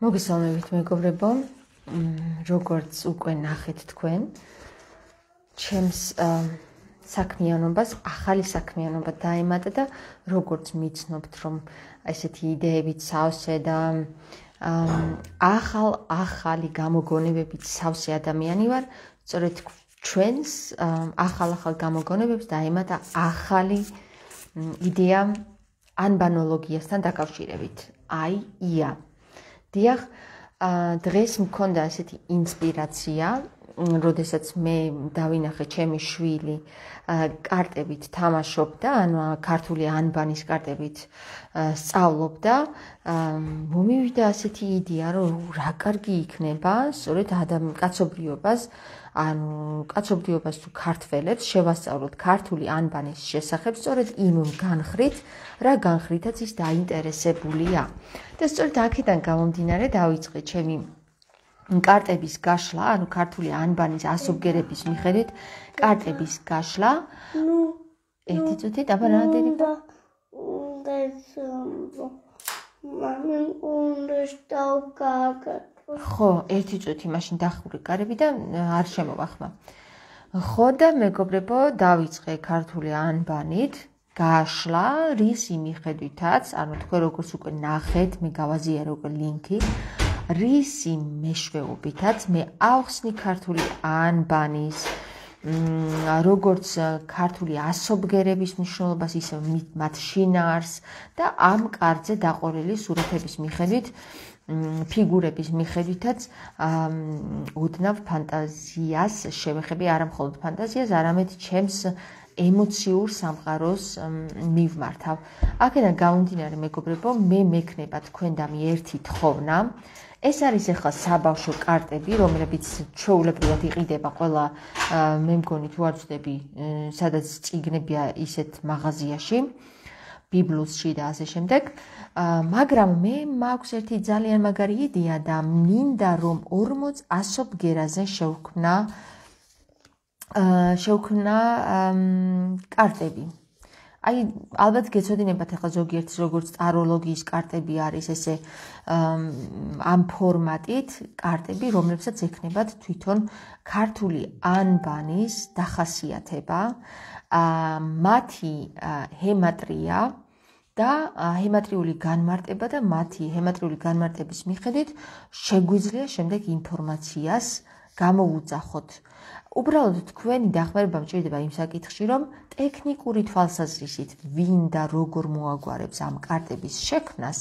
მოგესალმებით მეგობრებო. როგორც უკვე ნახეთ თქვენ, ჩემს საქმიანობას ახალი საქმიანობა დაემატა და როგორც მიცნობთ, რომ ესეთი იდეებით სავსე და ახალ ახალი გამოგონებებით სავსე ადამიანი ვარ, სწორედ ჩვენს ახალ-ახალ გამოგონებებს დაემატა ახალი იდეა ანბანოლოგიასთან დაკავშირებით. აი, ია. დიახ, დღეს მქონდა ესეთი ინსპირაცია, როდესაც მე დავინახე ჩემი შვილი კარტებით თამაშობდა, ანუ ქართული ანბანის კარტებით სწავლობდა, მომივიდა ასეთი იდეა, რომ რა კარგი იქნება, სწორედ ადამიან კაცობრიობას ანუ კაცობრიობას თუ ქართველებს შევასწავლოთ ქართული ანბანის შესახებ სწორედ იმ განხრით, რა განხრითაც ის დაინტერესებულია. და სწორედ აქედან გამომდინარე დავიწყე ჩემი კარტების გაშლა, ანუ ქართული ანბანის ასობგერების მიხედვით კარტების გაშლა. ნუ ერთი წუთი დაბარადები და უნდა მამენ უნდა შტავკაკა ხო, ერთი წუთი მაშინ დახური კარები და არ შემოვახმა. ხო და მეგობრებო, დავიწყე ქართული ანბანით, გაშლა რის იმიხედვითაც, ანუ თქვენ როგორც უკვე ნახეთ, მე გავაზიარო უკვე ლინკი. რის იმ მეშვეობითაც მე ავხსნი ქართული ანბანის როგორც ქართული ასობგერების მნიშვნელობას, ისე მათ შინაარს და ამ კარზე დაყოლილი სურათების მიხედვით ფიგურების მიხედვითაც უდნავ ფანტაზიას შევეხები არა მხოლოდ ფანტაზიას, არამედ ჩემს ემოციურ სამყაროს მივმართავ. აქედან გამომდინარე მეგობრებო, მე მექნება თქვენ და მე ერთი თხოვნა. ეს არის ახლა საბავშვო კარტები, რომლებიც ჩაულებრივად იყიდება ყველა მე მგონი თუ არ ვწდები, სადაც წიგნებია ისეთ მაღაზიაში. ბიბლუსში და ასე შემდეგ. მაგრამ მე მაქვს ერთი ძალიან მაგარი იდეა და მინდა რომ 40 ასობ გერაზე შევქმნა შევქმნა კარტები. აი ალბათ გეცოდინებათ ახლა ზოგიერთი როგორც ტაროლოგიის კარტები არის ესე ამ ფორმატით კარტები, რომლებსაც ექნებათ თვითონ ქართული ანბანის დახასიათება. აა მათი ჰემატრია და ჰემატრიული განმარტება და მათი ჰემატრიული განმარტების მიხედვით შეგვიძლია შემდეგ ინფორმაციას გამოუძახოთ. უბრალოდ თქვენი დახმარება მჭირდება იმ საკითხში, რომ ტექნიკური თვალსაზრისით ვინ და როგორ მოაგვარებს ამ კარტების შექმნას,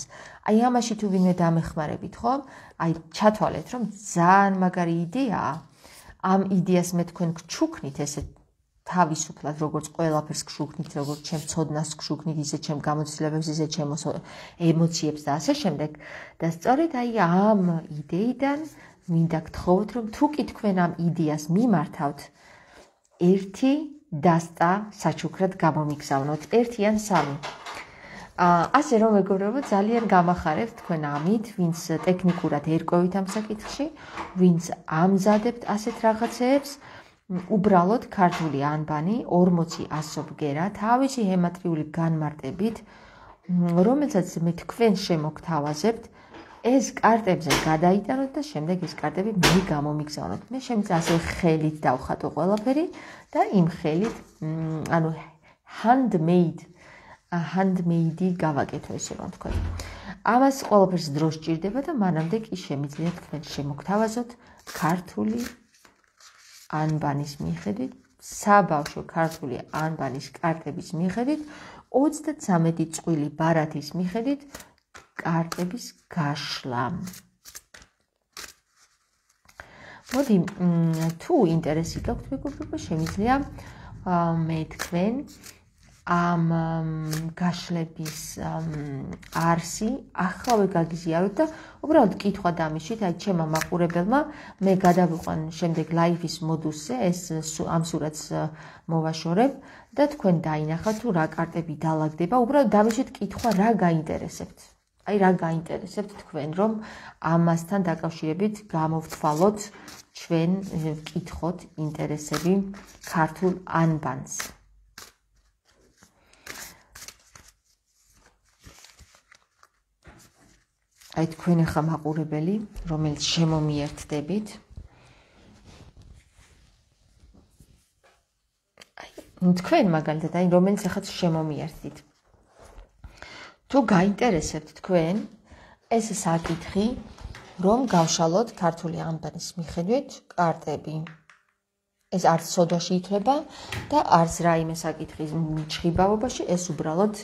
აი ამაში თუ ვინმე დამეხმარებით, ხო? აი ჩათვალეთ, რომ ძალიან მაგარი იდეაა. ამ იდეას მე თქვენ გჩუქნით ესე თავისუფლად როგორც ყველაფერს გშუქნით, როგორც ჩემ ცოდნას გშუქნით, ისე ჩემ გამოცდილებებს, ისე ჩემ ემოციებს და ასე შემდეგ. და სწორედ აი ამ იდეიდან მინდა გთხოვოთ, რომ თუ კი თქვენ ამ იდეას მიმართავთ, ერთი დასტა საჩუქრად გამომიგზავნოთ, ერთი ან სამი. აა ასე რომ მეგობრებო, ძალიან გამახარებთ თქვენ ამით, ვინც ტექნიკურად ერკვევით ამ საკითხში, ვინც ამზადებთ ასეთ რაღაცეებს. უბრალოდ ქართული ანბანი 40 ასობგერა თავისი ჰემატრიული განმარტებით რომელსაც მე თქვენ შემოგთავაზებთ ეს კარტებზე გადაიტანოთ და შემდეგ ეს კარტები მე გამომიგზავნოთ. მე შემიძლია ასე ხელით დავხატო ყველაფერი და იმ ხელით ანუ handmade handmade გავაკეთო ესე რომ თქვა. ამას ყველაფერს დრო სჭირდება და მანამდე კი შემიძლია თქვენ შემოგთავაზოთ ქართული ანბანის მიხედვით, საბავშვო ქართული ანბანის კარტების მიხედვით, 33 წყვილი ბარათის მიხედვით კარტების გაშლა. მოდი, თუ ინტერესი გაქვთ მეგობრებო, შემიძლია მე თქვენ ამ გაშლების არსი ახლავე გაგიზიაროთ და უბრალოდ კითხვა დამიშით, აი ჩემმა მაყურებელმა მე გადავიყვან შემდეგ ლაიფის მოდუსზე, ეს ამ სურათს მოვაშორებ და თქვენ დაინახავთ თუ რა კარტები დაალაგდება, უბრალოდ დამიშით კითხვა რა გაინტერესებთ. აი რა გაინტერესებთ თქვენ რომ ამასთან დაკავშირებით გამოვთვალოთ ჩვენ კითხოთ ინტერესები ქართულ ანბანს. აი თქვენ ახლა მაყურებელი, რომელიც შემომიერთდებით. აი თქვენ მაგალითად, აი რომელიც ახლა შემომიერთდით. თუ გაინტერესებთ თქვენ ეს საკითხი, რომ გავშალოთ ქართული ამბანის მიხედვით კარტები. ეს არც სოდაში ითვლება და არც რაიმე საკითხის ჩხიბავობაში, ეს უბრალოდ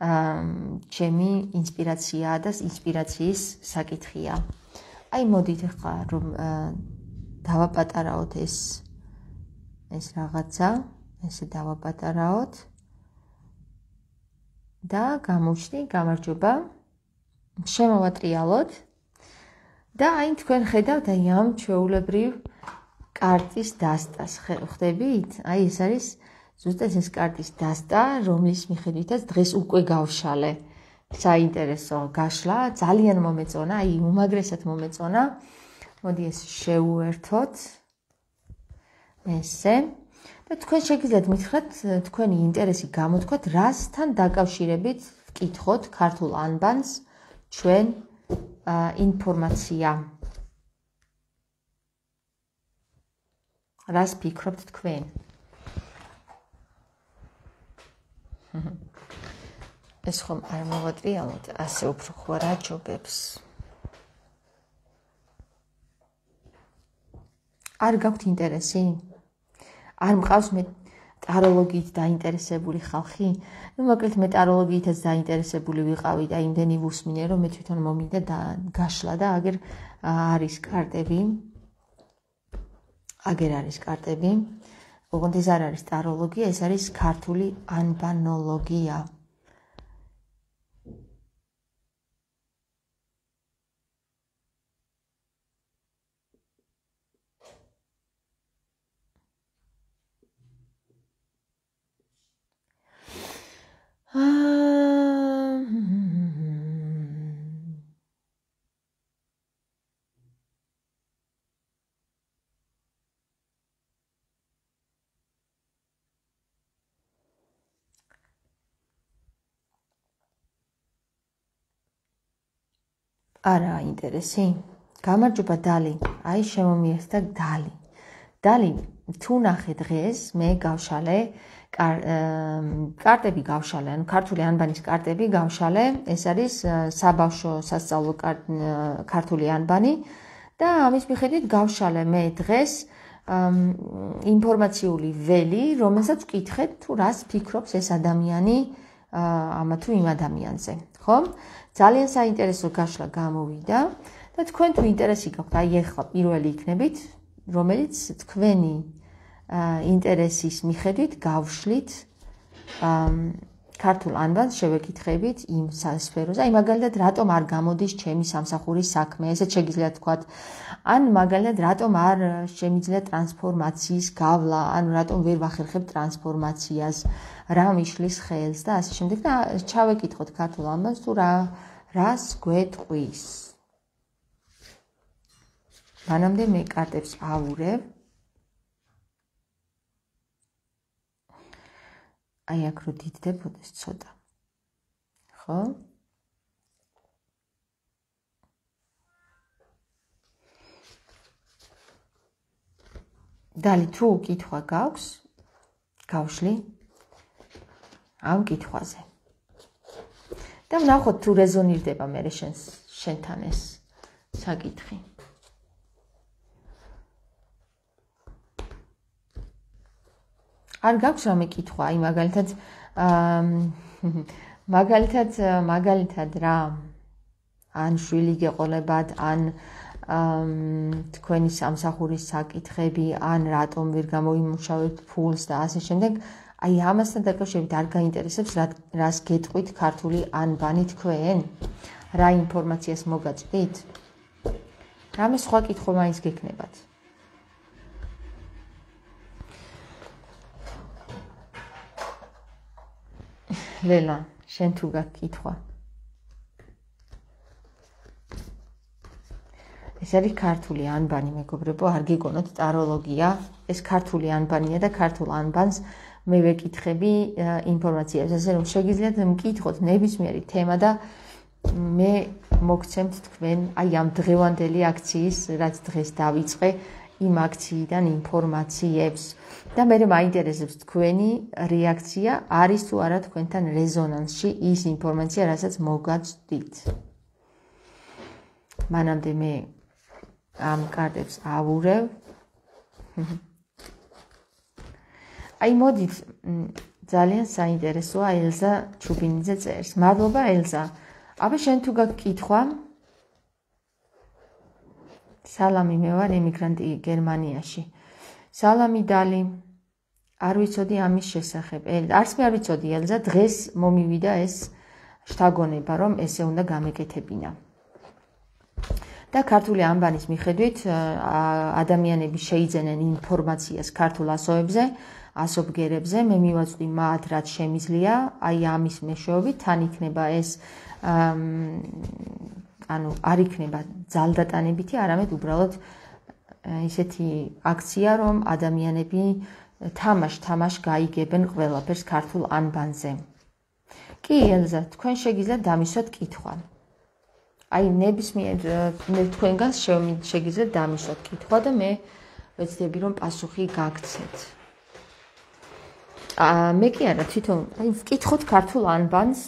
ჩემი ინსპირაციაა და ინსპირაციის საკითხია. აი მოდით ახლა რომ დავაპატარაოთ ეს ეს რაღაცა, ესე დავაპატარაოთ და გამოჩნი, გამარჯობა. შემოვატრიალოთ და აი თქვენ ხედავთ აი ამ ჩვეულებრივ კარტის დასტას ხვდებით? აი ეს არის ზუსტად ეს კარტის დასტა, რომლის მიხედვითაც დღეს უკვე გავშალე. საინტერესო გაშლა, ძალიან მომეწონა, აი უმაგრესად მომეწონა. მოდი ეს შეუერთოთ. ესე. და თქვენ შეგიძლიათ მითხრათ თქვენი ინტერესი გამოთქვათ, რასთან დაკავშირებით ვკითხოთ ქართულ ანბანს ჩვენ ინფორმაცია. რას ფიქრობთ თქვენ? ეს ხომ არ მოვატრიალოთ, ასე უფრო ხო რა ჯობებს. არ გაქვთ ინტერესი? არ მყავს მე ტაროლოგიით დაინტერესებული ხალხი? ну, მოკლედ მე ტაროლოგიითაც დაინტერესებული ვიყავი და იმდენი ვუსმინე, რომ მე თვითონ მომინდა და გაშლა და აგერ არის კარტები. აგერ არის კარტები. ოღონდ ეს არ არის ტაროლოგია, ეს არის ქართული ანბანოლოგია. არა ინტერესი გამარჯობა დალი. აი შემომიერთდა დალი. დალი თუ ნახე დღეს მე გავშალე კარტები გავშალე ანუ ქართული ანბანის კარტები გავშალე. ეს არის საბავშვო სასწავლო ქართული ანბანი. და ამის მიხედვით გავშალე მე დღეს ინფორმაციული ველი რომელსაც ვკითხეთ თუ რას ფიქრობს ეს ადამიანი ამა თუ იმ ადამიანზე ხო ძალიან საინტერესო გაშლა გამოვიდა და თქვენ თუ ინტერესი გაქვთ, აი ახლა პირველი იქნებით, რომელიც თქვენი ინტერესის მიხედვით გავშლით ქართულ ანბანს შევეკითხებით იმ სფეროზე. აი მაგალითად, რატომ არ გამოდის ჩემი სამსახურის საქმე? ესეც შეგიძლიათ თქვათ. ან მაგალითად, რატომ არ შემიძლია ტრანსფორმაციის გავლა? ან რატომ ვერ ვახერხებ ტრანსფორმაციას? რა მიშლის ხელს და ასე შემდეგ და ჩავეკითხოთ ქართულ ანბანს თუ რა რას გვეტყვის? მანამდე მე კარტებს ავურებ. აი აქ რო დიდდებოდეს ცოტა. ხო? დალი თუ კითხვა გაქვს? გავშლი? ამ კითხვაზე. და ვნახოთ თუ რეზონირდება მე შენს შენთან ეს საკითხი. არ გაქვს რამე კითხვა, აი მაგალითად მაგალითად მაგალითად რა ან შვილი გეყოლებათ, ან თქვენი სამსახურის საკითხები, ან რატომ ვერ გამოიმუშავებთ ფულს და ასე შემდეგ, აი ამასთან დაკავშირებით არ გაინტერესებს რა რას გეტყვით ქართული ანბანი თქვენ? რა ინფორმაციას მოგაწვით? რამე სხვა კითხვა მაინც გექნებათ. ლელა, შენ თუ გაკითხვა? ეს არის ქართული ანბანი, მეგობრებო, არ გიგონოთ ტაროლოგია. ეს ქართული ანბანია და ქართულ ანბანს მე ვეკითხები ინფორმაციას, ასე რომ შეგიძლიათ მკითხოთ ნებისმიერი თემა და მე მოგცემთ თქვენ აი ამ დღევანდელი აქციის, რაც დღეს დავიწყე, იმ აქციიდან ინფორმაციებს და მე მაინტერესებს თქვენი რეაქცია, არის თუ არა თქვენთან რეზონანსში ის ინფორმაცია, რასაც მოგაცდით. მანამდე მე ამ კარტებს ავურევ. აი მოდით ძალიან საინტერესოა ელზა ჩუბინიძე წერს. მადლობა ელზა. აბა შენ თუ გაკითხვა? სალამი მე ვარ ემიგრანტი გერმანიაში. სალამი დალი. არ ვიცოდი ამის შესახებ. არც მე არ ვიცოდი ელზა დღეს მომივიდა ეს შთაგონება რომ ესე უნდა გამეკეთებინა. და ქართული ამბანის მიხედვით ადამიანები შეიძენენ ინფორმაციას ქართულ ასოებზე. ასობგერებზე მე მივაწვდი მათ რაც შემიძლია აი ამის მეშვეობით თან იქნება ეს ანუ არ იქნება ძალდატანებითი არამედ უბრალოდ ისეთი აქცია რომ ადამიანები თამაშ თამაშ გაიგებენ ყველაფერს ქართულ ანბანზე კი ელზა თქვენ შეგიძლიათ დამისვათ კითხვა. აი ნებისმიერ მე თქვენგან შეგიძლიათ დამისვათ კითხვა და მე ვეცდები რომ პასუხი გაგცეთ. მე კი არა თვითონ აი ვკითხოთ ქართულ ანბანს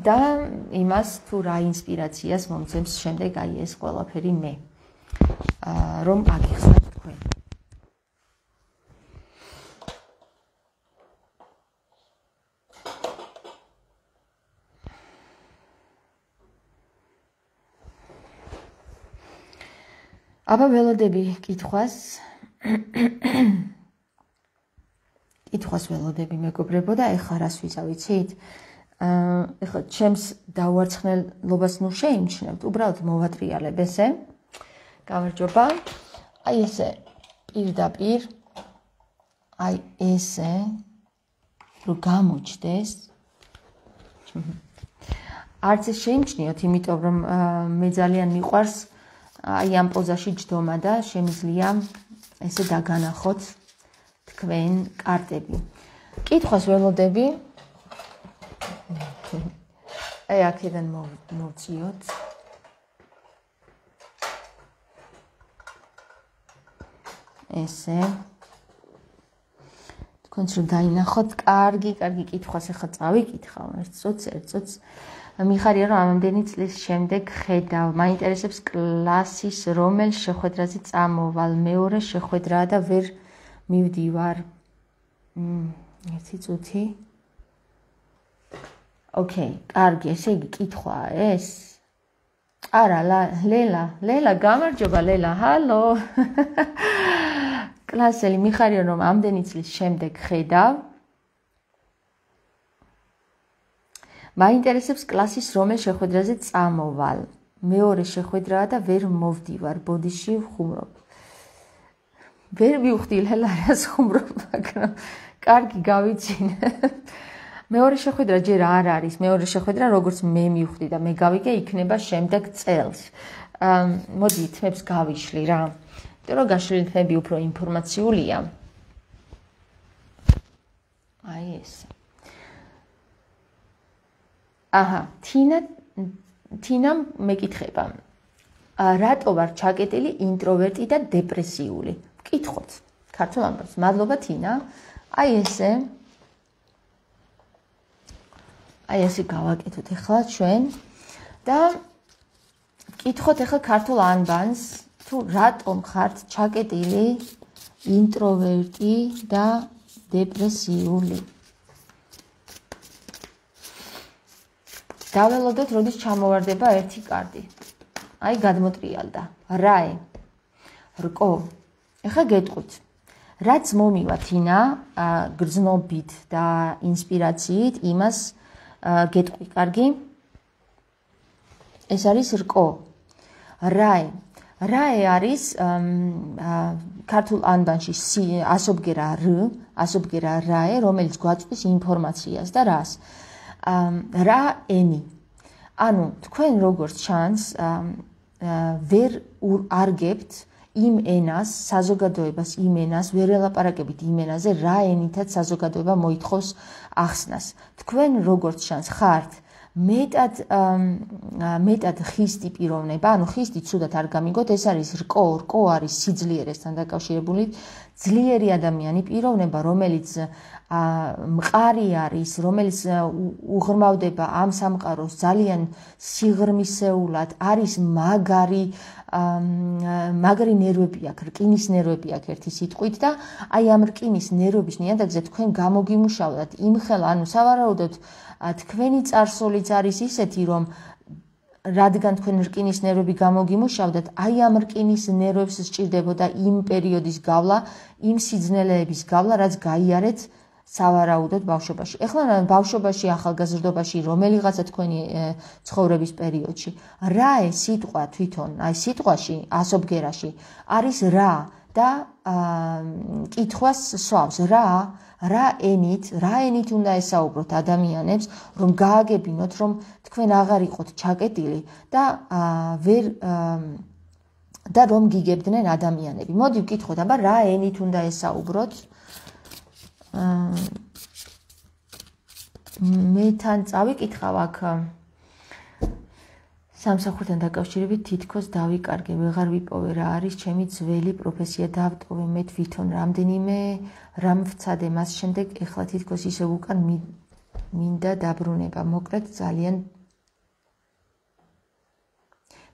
და იმას თუ რა ინსპირაციას მომცემს შემდეგ აი ეს ყველაფერი მე. რომ აგიხსნათ თქვენ. აბა ველოდები კითხვას. კითხვას ველოდები მეგობრებო და ეხლა რას ვიზავიცით? აა ეხლა ჩემს დავარცხნელობას ნუ შეიმჩნევთ, უბრალოდ მოვატრიალებ ესე. გამარჯობა. აი ესე პირდაპირ აი ესე რო გამოჩდეს. არც შეიმჩნიოთ, იმიტომ რომ მე ძალიან მიყვარს აი ამ პოზაში ჯდომა და შემიძლია ესე დაგანახოთ თქვენ კარტები. კითხვას ველოდები. აი აქედან მოვწიოთ. ესე. თქვენ რომ დაინახოთ, კარგი, კარგი კითხვას ახლა წავიკითხავ, ერთ წუთს, ერთ წუთს. მიხარია რომ ამდენი წლის შემდეგ ხედავ, მაინტერესებს კლასის რომელ შეხვედრაზე წამოვალ, მეორე შეხვედრაა და ვერ მივდივარ. მმ, ერთი წუთი. ოკეი, კარგი, ესე იგი კითხვაა ეს. არა, ლელა, ლელა, გამარჯობა ლელა, ჰალო. კლასელი, მიხარია რომ ამდენი წლის შემდეგ ხედავ. მაინტერესებს კლასის რომელ შეხვედრაზე წამოვალ. მეორე შეხვედრაა და ვერ მოვდივარ, ბოდიში ხუმრობ. ვერ მივხვდი ლელარას ხუმრობ, მაგრამ კარგი გავიძინე. მეორე შეხვედრა ჯერ არ არის, მეორე შეხვედრა როგორც მე მივხვდი და მე გავიგე იქნება შემდეგ წელს. აა მოდი თმებს გავიშლი რა. იმიტომ რომ გაშლილი თმები უფრო ინფორმაციულია. აი ეს. აჰა, თინა თინა მეკითხება. ა რატო ვარ ჩაკეტილი ინტროვერტი და დეპრესიული? კითხოთ ქართულ ამბავს მადლობა თინა აი ესე აი ესე გავაკეთოთ ახლა ჩვენ. და კითხოთ ახლა ქართულ ანბანს თუ რატომ ხართ ჩაკეტილი ინტროვერტი და დეპრესიული? დაველოდოთ როდის ჩამოვარდება ერთი კარტი აი გადმოტრიალდა. რაე რკო. ეხა გეტყვით. რაც მომივა თინა გრძნობით და ინსპირაციით იმას გეტყვი, კარგი? ეს არის რკო. რაე. რაე არის ქართულ ანბანში ასობგერა რ, ასობგერა რაე, რომელიც გვაწვდის ინფორმაციას და რას? რა ენი. ანუ თქვენ როგორც ჩანს ვერ არგებთ იმ ენას, საზოგადოებას იმ ენას, ვერ ელაპარაკებით იმ ენაზე, რა ენითაც საზოგადოება მოითხოვს ახსნას. თქვენ როგორც შანს ხართ მეტად მეტად ხისტი პიროვნება, ანუ ხისტი ცუდად არ გამიგოთ, ეს არის რკო, რკო არის სიძლიერესთან დაკავშირებული ძლიერი ადამიანი პიროვნება, რომელიც მყარი არის, რომელიც უღრმავდება ამ სამყაროს ძალიან სიღრმისეულად, არის მაგარი მაგარი ნერვები აქვს, რკინის ნერვები აქვს ერთი სიტყვით და აი ამ რკინის ნერვების ნიადაგზე თქვენ გამოგიმუშავდათ. იმხელა, ანუ სავარაუდოდ თქვენი წარსულიც არის ისეთი, რომ რადგან თქვენ რკინის ნერვები გამოგიმუშავდათ, აი ამ რკინის ნერვებს სჭირდებოდა იმ პერიოდის გავლა, იმ სიძნელეების გავლა, რაც გაიარეთ სავარაუდოდ ბავშვობაში. ეხლა ბავშვობაში, ახალგაზრდობაში, რომელიღაცა თქვენი ცხოვრების პერიოდში, რა ეს სიტყვა თვითონ, აი სიტყვაში, ასობგერაში არის რა და კითხვას სვავს რა რა ენით, რა ენით უნდა ესაუბროთ ადამიანებს, რომ გააგებინოთ, რომ თქვენ აღარ იყოთ ჩაკეტილი და ვერ და რომ გიგებდნენ ადამიანები. მოდი ვკითხოთ, აბა რა ენით უნდა ესაუბროთ? მე თან წავიკითხავ აქ სამსახურთან დაკავშირებით თითქოს დავიკარგე, ვეღარ ვიპოვე რა არის ჩემი ძველი პროფესია დავტოვე მე თვითონ რამდენიმე რამ ვცადე მას შემდეგ ეხლა თითქოს ისე უკან მინდა დაბრუნება, მოკლედ ძალიან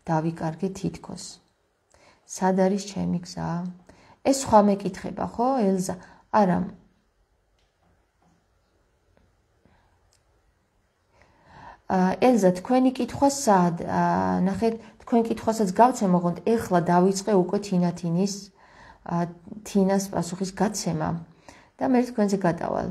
დავიკარგე თითქოს. სად არის ჩემი გზა? ეს სხვა მეკითხება ხო, ელზა? არა, ელზა თქვენი კითხვა სად? ნახეთ თქვენ კითხვასაც გავცემ ოღონდ ეხლა დავიწყე უკვე თინათინის თინას პასუხის გაცემა. და მე თქვენზე გადავალ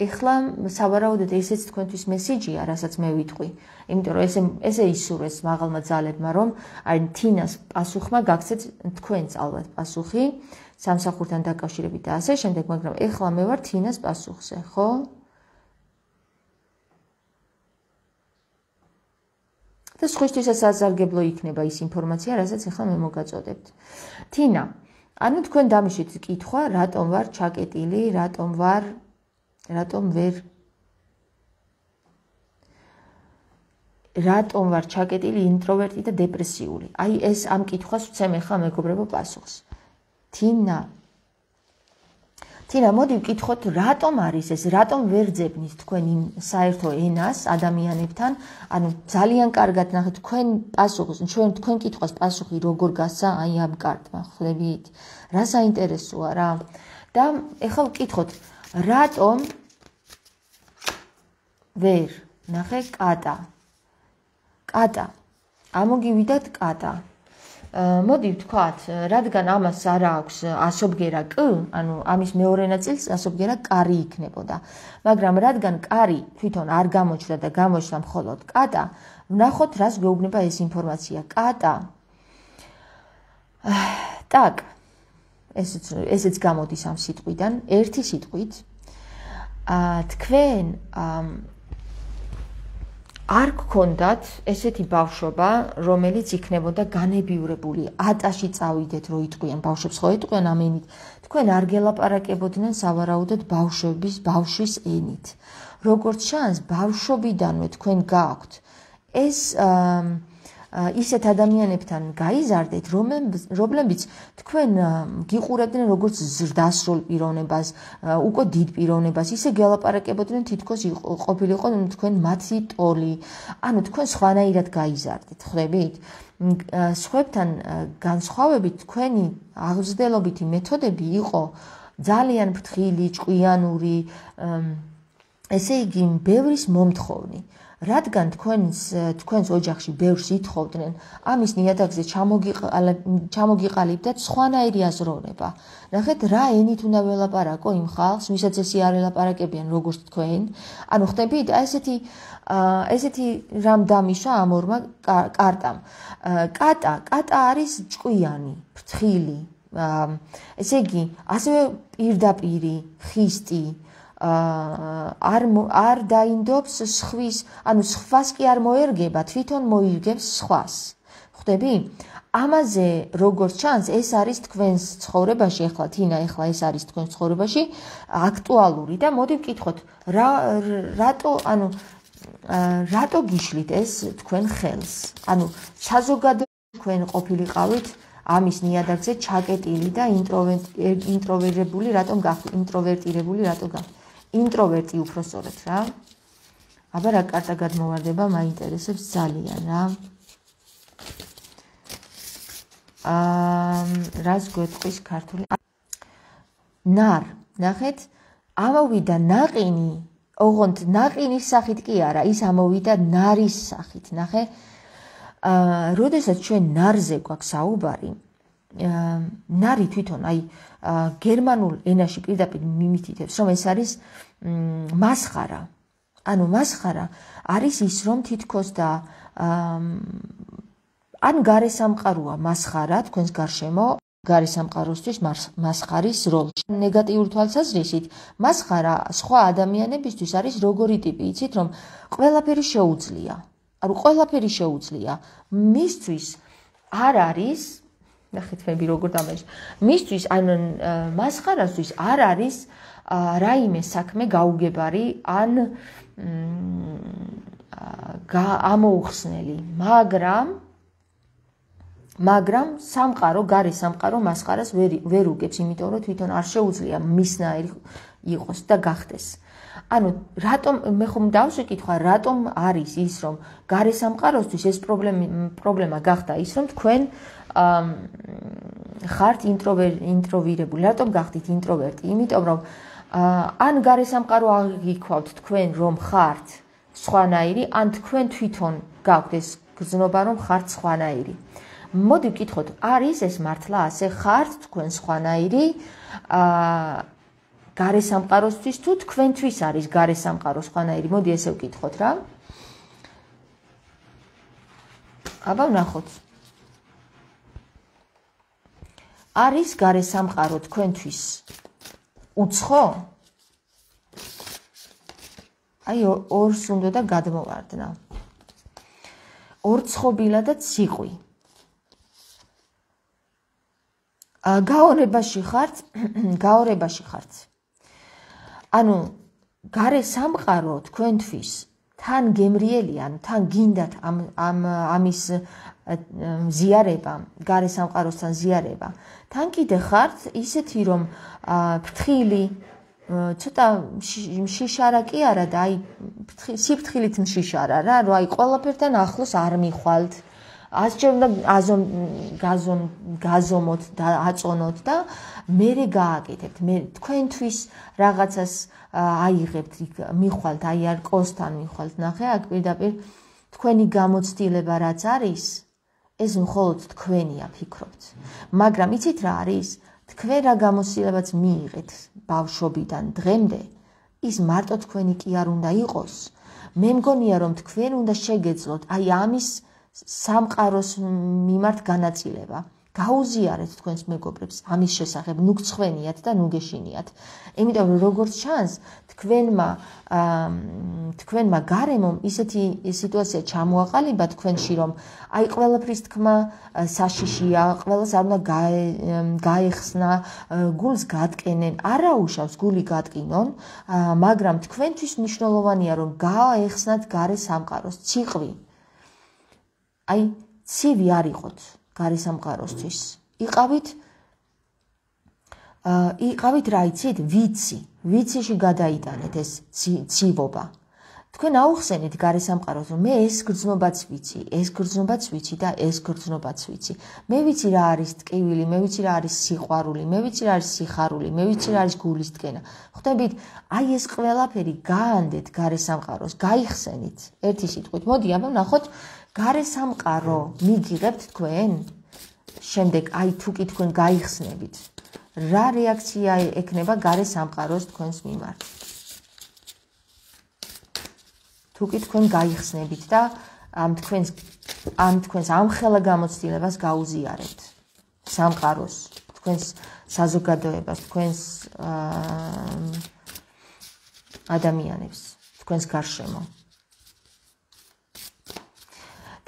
ეხლა სავარაუდოდ ესეც თქვენთვის მესიჯია რასაც მე ვიტყვი. იმიტომ რომ ესე ესე ისურვეს მაღალმა ძალებმა რომ აი თინას პასუხმა გაგცეთ თქვენს ალბათ პასუხი სამსახურთან დაკავშირებით და ასე შემდეგ მაგრამ ეხლა მე ვარ თინას პასუხზე ხო და სხვისთვისაც აზარგებლო იქნება ის ინფორმაცია, რასაც ახლა მე მოგაწოდებთ. თინა, ანუ თქვენ დამიშით კითხვა, რატომ ვარ ჩაკეტილი, რატომ ვარ რატომ ვერ რატომ ვარ ჩაკეტილი ინტროვერტი და დეპრესიული? აი ეს ამ კითხვას ვცემ ახლა მეგობრებო პასუხს. თინა, თინა მოდი ვკითხოთ რატომ არის ეს რატომ ვერ ძებნით თქვენ იმ საერთო ენას ადამიანებთან? ანუ ძალიან კარგად ნახეთ თქვენ პასუხს ჩვენ თქვენ კითხვას პასუხი როგორ გასა აი ამ კარტმა ხვდებით? რა საინტერესოა რა? და ეხლა ვკითხოთ რატომ ვერ ნახე კატა. კატა. ამოგივიდათ კატა მოდი ვთქვათ, რადგან ამას არ აქვს ასობგერა კ, ანუ ამის მეორე ნაწილს ასობგერა კარი იქნებოდა. მაგრამ რადგან კარი თვითონ არ გამოჩნდა და გამოჩნდა მხოლოდ კატა, ვნახოთ რას გვეუბნება ეს ინფორმაცია. კატა. так. ესეც ესეც გამოდის ამ სიტყვიდან, ერთი სიტყვით. აა თქვენ აა არ გქონდათ ესეთი ბავშვობა, რომელიც იქნებოდა განებიურებული. ატაში წავიდეთ, რო იტყვიან ბავშვებს, ხო იტყვიან ამენით. თქვენ არ გელაპარაკებოდნენ სავარაუდოდ ბავშვების, ბავშვის ენით. როგორც ჩანს, ბავშვობიდანვე თქვენ გააქვთ ეს აა ისეთ ადამიანებთან გაიზარდეთ, რომლებიც თქვენ გიყურებდნენ როგორც ზრდასრულ პიროვნებას, უკვე დიდ პიროვნებას, ისე გელაპარაკებოდნენ თითქოს ყოფილიყო თქვენ მათი ტოლი. ანუ თქვენ სხვანაირად გაიზარდეთ, ხვდებით? სხვებთან განსხვავებით თქვენი აღზრდელობითი მეთოდები იყო ძალიან ფრთხილი, ჭკვიანური, ესე იგი, ბევრის მომთხოვნი. რადგან თქვენს თქვენს ოჯახში ბევრს ითხოვდნენ, ამის ნიადაგზე ჩამოგიყალიბდათ სხვანაირი აზროვნება. ნახეთ, რა ენით უნდა ველაპარაკო იმ ხალხს, ვისაც ესე არ ელაპარაკებიან როგორც თქვენ. ანუ ხტებით, აი ესეთი ესეთი რამ დამიშა ამ ორმა კარტამ. კატა, კატა არის ჭკვიანი, ფრთხილი. ესე იგი, ასევე პირდაპირი, ხისტი, არ არ დაინდობს სხვის, ანუ სხვას კი არ მოერგება, თვითონ მოიგებს სხვას. ხვდები? ამაზე როგორც ჩანს, ეს არის თქვენს ცხოვრებაში, ახლა თინა, ახლა ეს არის თქვენს ცხოვრებაში აქტუალური და მოდი ვკითხოთ, რა რატო, ანუ რატო გიშლით ეს თქვენ ხელს? ანუ საზოგადო თქვენ ყოფილიყავით ამის ნიადაგზე ჩაკეტილი და ინტროვერტირებული, რატომ გახ ინტროვერტირებული, რატო გახ ინტროვერტი უფრო სწორედ რა. აბა რა კარტა გადმოვარდება, მაინტერესებს ძალიან რა. აა რას გვეთყვის ქართული? ნარ, ნახეთ, ამოვიდა ناყინი, ოღონდ ناყინის სახით კი არა, ის ამოვიდა ნარის სახით, ნახე. აა, როდესაც ჩვენ ნარზე გვაქვს საუბარი, ნარი თვითონ, აი, გერმანულ ენაში პირდაპირ მიმითითებს, რომ ეს არის მასხარა. ანუ მასხარა არის ის, რომ თითქოს და ან გარესამყაროა მასხარა თქვენს გარშემო გარი სამყაროსთვის მასხარის როლი. ნეგატიურ თვალსაზრისით, მასხარა სხვა ადამიანებისთვის არის როგორი ტიპი, იცით რომ ყველაფერი შეუძლია. ანუ ყველაფერი შეუძლია. მისთვის არ არის ნახეთ მე როგორ დამეჟ. მისთვის ანუ მასხარასთვის არ არის რაიმე საქმე გაუგებარი ან ამოუხსნელი, მაგრამ მაგრამ სამყარო, გარე სამყარო მასყარას ვერ ვერ უგებს, იმიტომ რომ თვითონ არ შეუძლია მისნაირი იყოს და გახდეს. ანუ რატომ მე ხომ დავშეკითხა, რატომ არის ის, რომ გარე სამყაროსთვის ეს პრობლემა პრობლემა გახდა ის, რომ თქვენ ხართ ინტროვირებული, რატომ გახდით ინტროვერტი? იმიტომ რომ ან გარე სამყარო აღიქვავთ თქვენ რომ ხართ სხვანაირი, ან თქვენ თვითონ გაქვთ ეს გზნობა რომ ხართ სხვანაირი. მოდი ვკითხოთ, არის ეს მართლა ასე ხართ თქვენ სხვანაირი აა გარე სამყაროსთვის თუ თქვენთვის არის გარე სამყარო სხვანაირი? მოდი ესე ვკითხოთ რა. აბა ვნახოთ. არის გარე სამყარო თქვენთვის უცხო? აი ორს უნდა და გადმოვარდნა. ორცხობილა და ციყვი. გაორებაში ხართ, გაორებაში ხართ. ანუ გარე სამყარო თქვენთვის თან გემრიელი, ანუ თან გინდათ ამ ამ ამის ზიარება, გარე სამყაროსთან ზიარება. თან კიდე ხართ ისეთი რომ ფრთხილი ცოტა შიშარა კი არა და აი სიფრთხილით შიშარა რა, რომ აი ყველაფერთან ახლოს არ მიხვალთ. ასჯერ უნდა აზომ გაზომ გაზომოთ და აწონოთ და მე გააკეთებთ მე თქვენთვის რაღაცას აიღებთ მიხვალთ აი არ კოსთან მიხვალთ ნახე აქ პირდაპირ თქვენი გამოცდილება რაც არის ეს მხოლოდ თქვენია ფიქრობთ. მაგრამ იცით რა არის? თქვენ რა გამოცდილებაც მიიღეთ ბავშვობიდან დღემდე? ის მარტო თქვენი კი არ უნდა იყოს. მე მგონია რომ თქვენ უნდა შეგეძლოთ აი ამის სამყაროს მიმართ განაწილება. გაუზიარეთ თქვენს მეგობრებს. ამის შესახებ, ნუ გცხვენიათ და ნუ გეშინიათ. იმიტომ რომ როგორც ჩანს, თქვენმა თქვენმა გარემომ ისეთი სიტუაცია ჩამოაყალიბა თქვენში, რომ აი ყველაფრის თქმა საშიშია, ყველას არ უნდა გაეხსნა, გულს გატკენენ, არა უშავს გული გატკინონ, მაგრამ თქვენთვის მნიშვნელოვანია რომ გაეხსნათ გარე სამყაროს ციყვი. აი ცივი არ იყოთ გარი სამყაროსთვის. იყავით აა იყავით რა იცით? ვიცი. ვიციში გადაიტანეთ ეს ცივობა. თქვენ აუხსენეთ გარი სამყაროს, რომ მე ეს გრძნობაც ვიცი, ეს გრძნობაც ვიცი და ეს გრძნობაც ვიცი. მე ვიცი რა არის ტკივილი, მე ვიცი რა არის სიყვარული, მე ვიცი რა არის სიხარული, მე ვიცი რა არის გულის ტკენა. ხვდებით, აი ეს ყველაფერი გაანდეთ გარი სამყაროს, გაიხსენით ერთი სიტყვით. მოდი, აბა ნახოთ გარე სამყარო მიგიღებთ თქვენ? შემდეგ აი თუ კი თქვენ გაიხსნებით, რა რეაქცია ექნება გარე სამყაროს თქვენს მიმართ? თუ კი თქვენ გაიხსნებით და ამ თქვენს ამ თქვენს ამხელა გამოცდილებას გაუზიარებთ სამყაროს, თქვენს საზოგადოებას, თქვენს ადამიანებს, თქვენს გარშემო.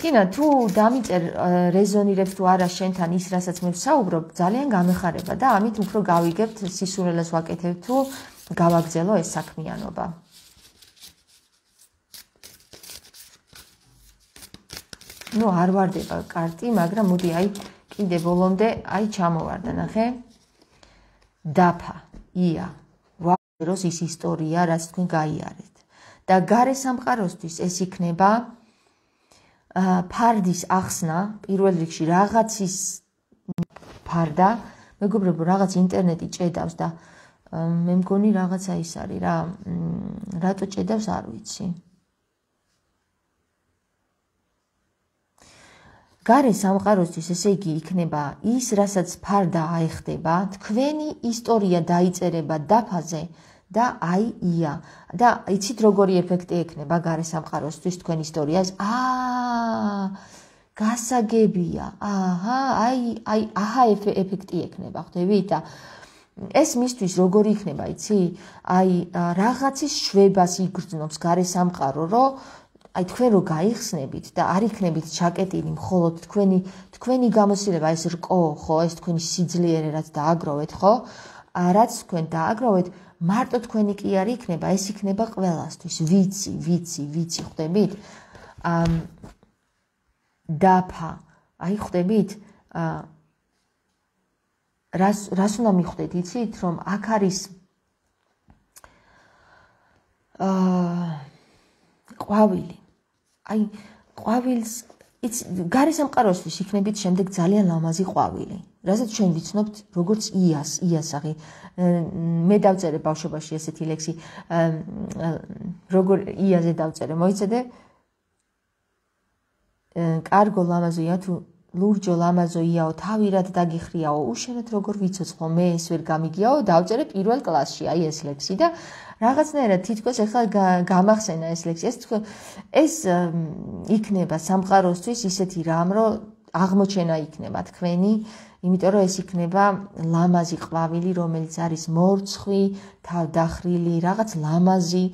თინა თუ დამიწერ რეზონირებს თუ არა შენთან ის რასაც მე ვსაუბრობ ძალიან გამეხარება და ამით უფრო გავიგებთ სისურელეს ვაკეთებ თუ გავაგზელო ეს საქმიანობა ну არ ვარდება კარტი, მაგრამ მოდი აი კიდე ბოლომდე აი ჩამოვარდა, ნახე. დაფა, ია. ვაეროს ის ისტორია, რაც თქვენ გაიარეთ. და გარე სამყაროსთვის ეს იქნება აა ფარდის ახსნა, პირველ რიგში რაღაცის ფარდა, მეგობრებო, რაღაც ინტერნეტი ჭედავს და მე მგონი რაღაცა ის არის რა, რატო ჭედავს არ ვიცი. გარე სამყაროსთვის ესე იგი იქნება ის, რასაც ფარდა აიხდება, თქვენი ისტორია დაიწერება დაფაზე და აი ია. და იცით როგორი ეფექტი ექნება გარე სამყაროსთვის თქვენ ისტორიას? აა გასაგებია. აჰა, აი აი აჰა ეფექტი ექნება, ხვდებით? და ეს მისთვის როგორი იქნება, იცი? აი რაღაცის შვებას იგრძნობს გარე სამყარო, რომ აი თქვენ რო გაიხსნებით და არ იქნებით ჩაკეტილი მხოლოდ თქვენი თქვენი გამოცდილება ეს რკო ხო ეს თქვენი სიძლიერე რაც დააგროვეთ ხო? რაც თქვენ დააგროვეთ მარტო თქვენი კი არ იქნება ეს იქნება ყველასთვის. ვიცი ვიცი ვიცი ხვდებით? ამ დაფა. აი ხვდებით? ა რას რას უნდა მიხვდეთ იცით რომ აქ არის აა ყვავილი აი ყვავილს იც გარი სამყაროსთვის იქნებით შემდეგ ძალიან ლამაზი ყვავილი. რასაც ჩვენ ვიცნობთ როგორც იას, იასაღი. მე დავწერე ბავშვობაში ესეთი ლექსი. როგორ იაზე დავწერე, მოიცადე? კარგო ლამაზია თუ ლურჯო ლამაზოიაო, თავირად დაგიხრიაო, უშენეთ როგორ ვიცოცხლო, მე ეს ვერ გამიგიაო, დავწერე პირველ კლასში აი ეს ლექსი და რაღაცნაირად თითქოს ახლა გამახსენა ეს ლექსი. ეს ეს იქნება სამყაროსთვის ისეთი რამ, რომ აღმოჩენა იქნება თქვენი, იმიტომ რომ ეს იქნება ლამაზი ყვავილი, რომელიც არის მორცხვი, თავდახრილი, რაღაც ლამაზი,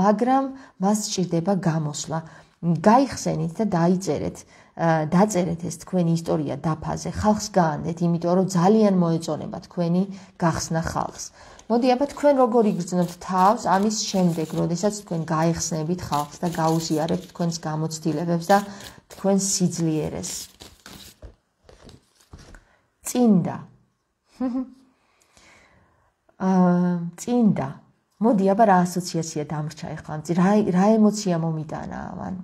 მაგრამ მას სჭირდება გამოსვლა. გაიხსენით და დაიწერეთ. დაწერეთ ეს თქვენი ისტორია დაფაზე, ხალხს გაანდეთ, იმიტომ რომ ძალიან მოეწონება თქვენი გახსნა ხალხს. მოდი აბა თქვენ როგორ იგრძნობთ თავს ამის შემდეგ, როდესაც თქვენ გაიხსნებით ხალხს და გაუზიარებთ თქვენს გამოცდილებებს და თქვენს სიძლიერეს. წინდა. აა წინდა. მოდი აბა რა ასოციაცია დამრჩა ახლა? რა რა ემოცია მომიტანა ამან?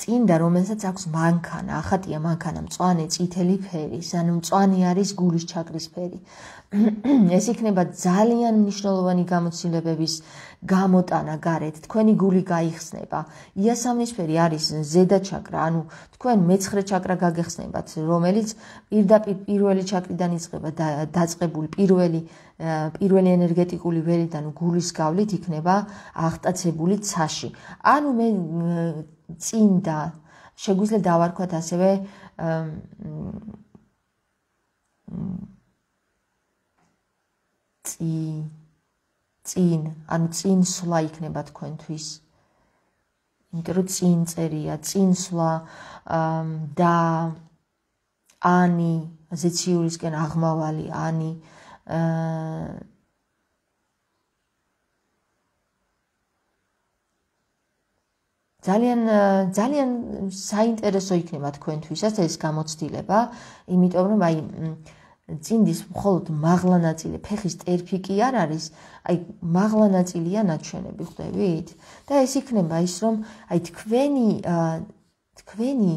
წინდა რომელსაც აქვს მანქანა, ახატია მანქანა მწვანე წითელი ფერის, ანუ მწვანე არის გულის ჩაკრის ფერი. ეს იქნება ძალიან მნიშვნელოვანი გამოცდილებების გამოტანა გარეთ. თქვენი გული გაიხსნება. იასამნისფერი არის ზედა ჩაკრა, ანუ თქვენ მეცხრე ჩაკრა გაგეხსნებათ, რომელიც პირდაპირ პირველი ჩაკრიდან იწყება და დაწყებული პირველი პირველი ენერგეტიკული ველიდან გულის გავლით იქნება აღტაცებული ცაში. ანუ მე წინდა შეგვიძლია დავარქვათ ასევე წი წინ ანუ წინსვლა იქნება თქვენთვის. იმიტომ რომ წინ წერია წინსვლა და ანი ზეციურისკენ აღმავალი ანი აა ძალიან ძალიან საინტერესო იქნება თქვენთვისაც ეს გამოცდილება, იმიტომ რომ აი წინდის მხოლოდ მაღლა ნაწილი, ფეხის ტერფი კი არ არის, აი მაღლა ნაწილია ნაჩვენები, ხვდებით? და ეს იქნება ის რომ აი თქვენი თქვენი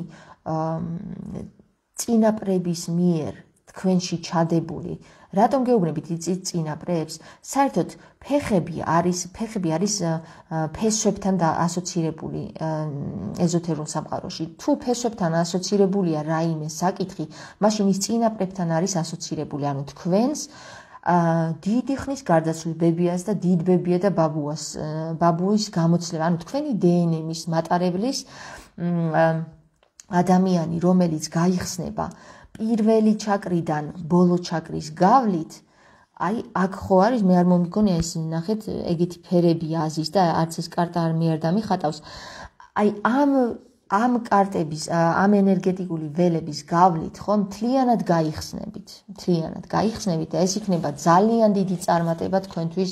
წინაპრების მიერ თქვენში ჩადებული რატომ გეუბნებით წინაპრებს? საერთოდ ფეხები არის ფეხები არის ფესვებთან ასოცირებული ეზოთერულ სამყაროში. თუ ფესვებთან ასოცირებულია რაიმე საკითხი, მაშინ ის წინაპრებთან არის ასოცირებული, ანუ თქვენს დიდი ხნის გარდაცვლილ ბებიას და დიდ ბებია და ბაბუას ბაბუის გამოცდილება, ანუ თქვენი დნმ-ის მატარებლის ადამიანი, რომელიც გაიხსნება პირველი ჩაკრიდან ბოლო ჩაკრის გავლით აი აქ ხო არის მე არ მომიგონია ეს ნახეთ ეგეთი ფერები აზის და არც ეს კარტა არ მიერ დამიხატავს აი ამ ამ კარტების ამ ენერგეტიკული ველების გავლით ხო მთლიანად გაიხსნებით მთლიანად გაიხსნებით და ეს იქნება ძალიან დიდი წარმატება თქვენთვის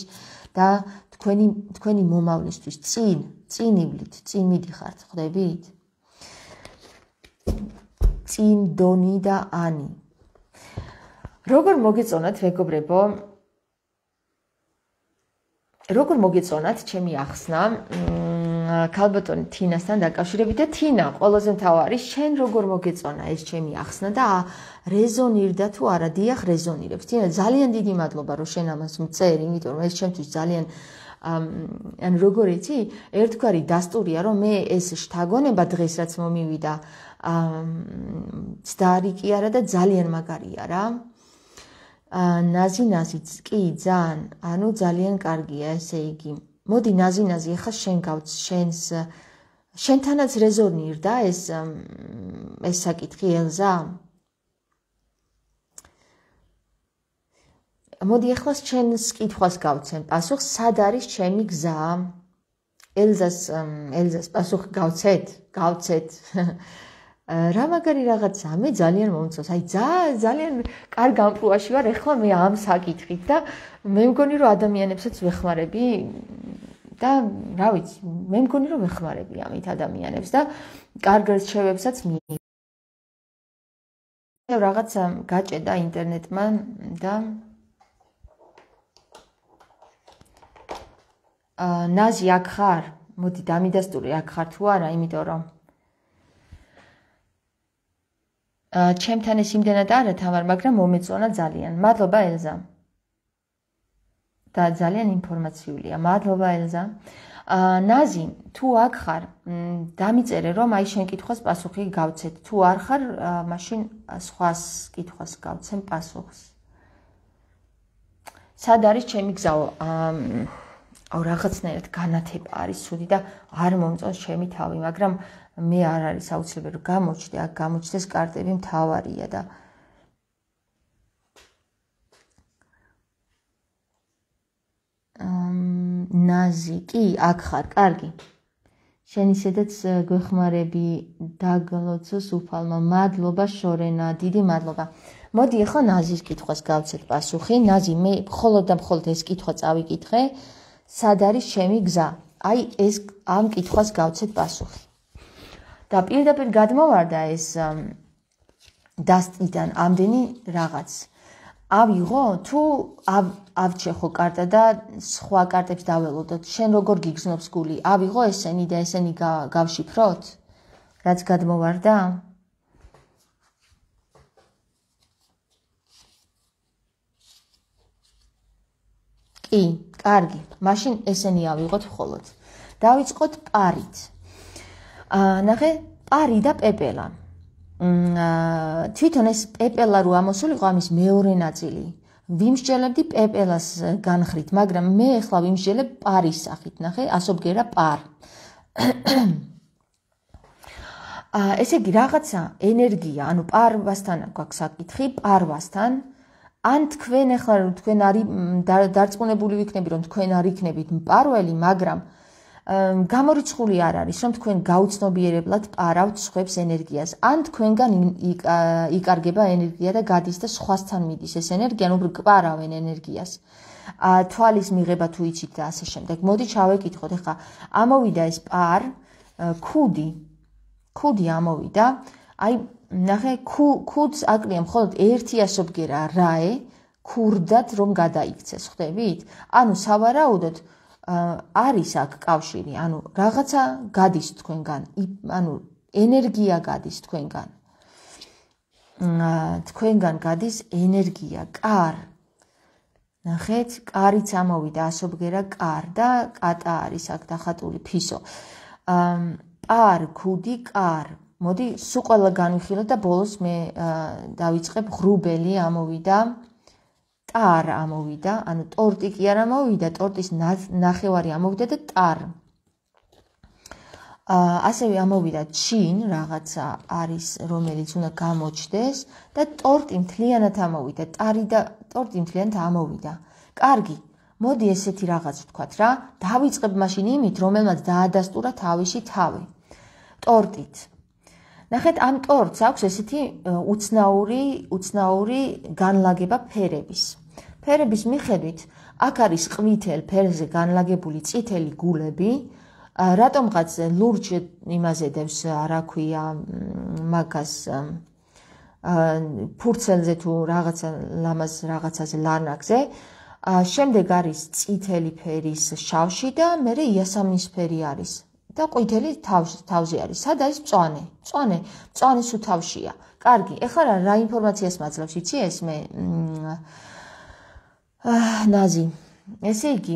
და თქვენი თქვენი მომავლისთვის. წინ წინივლით წინ მიდიხართ ხვდებით წინ დონი და ანი. როგორ მოგეწონათ მეგობრებო როგორ მოგეწონათ ჩემი ახსნა? ქალბატონი თინასთან დაკავშირებით და თინა ყველაზე მთავარი შენ როგორ მოგეწონა ეს ჩემი ახსნა და რეზონირდა თუ არა დიახ რეზონირებს. თინა ძალიან დიდი მადლობა რომ შენ ამას მწერ იმიტომ რომ ეს ჩემთვის ძალიან ან როგორ იცი ერთგვარი დასტურია რომ მე ეს შთაგონება დღეს რაც მომივიდა ძდარი კი არა და ძალიან მაგარია რა ნაზინაზიც კი ძალიან. ანუ ძალიან კარგია ესე იგი. მოდი ნაზინაზი ახლა შენ გავც შენს შენთანაც რეზონირდა ეს ეს საკითხი ელზა. მოდი ახლა შენს კითხვას გავცემ. პასუხს სად არის ჩემი გზა? ელზას ელზას პასუხი გავცეთ გავცეთ რა მაგარი რაღაცა მე ძალიან მომწონს. აი ძალიან კარგ ამპლუაში ვარ ეხლა მე ამ საკითხით და მე მგონი რომ ადამიანებსაც ვეხმარები და რა ვიცი მე მგონი რომ ვეხმარები ამით ადამიანებს და კარგ რჩევებსაც მი რაღაცა გაჭედა ინტერნეტმა და აა ნაზი აქ ხარ მოდი დამიდასტური აქ ხარ თუ არა იმიტომ რომ ჩემთან ეს იმდენად არა თამარ, მაგრამ მომეწონა ძალიან. მადლობა ელზა. და ძალიან ინფორმაციულია. მადლობა ელზა. აა ნაზი, თუ აქ ხარ, დამიწერე რომ აი შენ კითხოს პასუხი გავცეთ. თუ არ ხარ, მაშინ სხვას კითხოს გავცემ პასუხს. სად არის ჩემი გზაო? აა რაღაცნაირად განათება არის ცუდი და არ მომწონს ჩემი თავი, მაგრამ მე არ არის აუცილებელი რომ გამოჩდე, აქ გამოჩდეს კარტები მთავარია და ამ ნაზი კი აქ ხარ, კარგი. შენ ისედაც გვეხმარები დაგლოცოს უფალმა. მადლობა შორენა, დიდი მადლობა. მოდი ახლა ნაზის კითხვას გავცეთ პასუხი. ნაზი, მე მხოლოდ და მხოლოდ ეს კითხვა წავიკითხე. სად არის ჩემი გზა? აი ეს ამ კითხვას გავცეთ პასუხი. და პირდაპირ გადმოვარდა ეს დასტიდან ამდენი რაღაც. ავიღო თუ ავჩეხო კარტა და სხვა კარტებს დაველოდოთ. შენ როგორ გიგზნობს გული? ავიღო ესენი და ესენი გავშიფროთ? რაც გადმოვარდა? კი, კარგი. მაშინ ესენი ავიღოთ მხოლოდ. დავიწყოთ პარით. ნახე პარი და პეპელა. აა თვითონ ეს პეპელა რო ამოსულიყო ამის მეორე ნაწილი. ვიმსჯელებდი პეპელას განხრით, მაგრამ მე ახლა ვიმსჯელებ პარის სახით, ნახე, ასობგერა პარ. აა ესე იგი რაღაცა ენერგია, ანუ პარვასთან გვაქვს საკითხი, პარვასთან ან თქვენ ახლა რომ თქვენ არის დარწმუნებული ვიქნები რომ თქვენ არ იქნებით მპარველი, მაგრამ აა გამორიცხული არ არის, რომ თქვენ გაუცნობიერებლად პარავთ სხვებს ენერგიას. ან თქვენგან იკარგება ენერგია და გადის და სხვასთან მიდის ეს ენერგია, ნუ პარავენ ენერგიას. ა თვალის მიღება თუ იცით და ასე შემდეგ. მოდი ჩავეკითხოთ, ეხლა ამოვიდა ეს პარ, ქუდი. ქუდი ამოვიდა. აი, ნახე, ქუდს აკლია მხოლოდ ერთი ასობგერა რაე, ქურდად რომ გადაიქცეს, ხვდებით? ანუ სავარაუდოდ არის აქ კავშირი, ანუ რაღაცა გადის თქვენგან, ანუ ენერგია გადის თქვენგან. თქვენგან გადის ენერგია, კარ. ნახეთ, კარიც ამოვიდა ასობგერა კარ და კატა არის აქ დახატული ფისო. პარ, ქუდი, კარ. მოდი, სულ ყველა განვიხილოთ და ბოლოს მე დავიწყებ ღრუბელი ამოვიდა. ტარ ამოვიდა, ანუ ტორტი კი არ ამოვიდა, ტორტის ნახევარი ამოვიდა და ტარ. აა ასევე ამოვიდა ჩინ, რაღაცა არის, რომელიც უნდა გამოჩდეს და ტორტი მთლიანად ამოვიდა, ტარი და ტორტი მთლიანად ამოვიდა. კარგი. მოდი ესეთი რაღაც ვთქვათ რა, დავიწყებ მაშინ იმით, რომელმაც დაადასტურა თავისი თავი. ტორტით. ნახეთ, ამ ტორტს აქვს ესეთი უცნაური, უცნაური განლაგება ფერების. ფერების მიხედვით აქ არის ყვითელ ფერზე განლაგებული წითელი გულები, რატომღაც ლურჯ იმაზე დევს, რა ქვია, მაგას ფურცელზე თუ რაღაცა ლამაზ რაღაცაზე ლანაგზე შემდეგ არის წითელი ფერის შავში და მერე იასამნის ფერი არის და ყვითელი თავზე არის. სად არის მწვანე? მწვანე, მწვანე სუ თავშია. კარგი, ეხლა რა ინფორმაციას მაძლევს იცი ეს მე მ ნაზი. ესე იგი,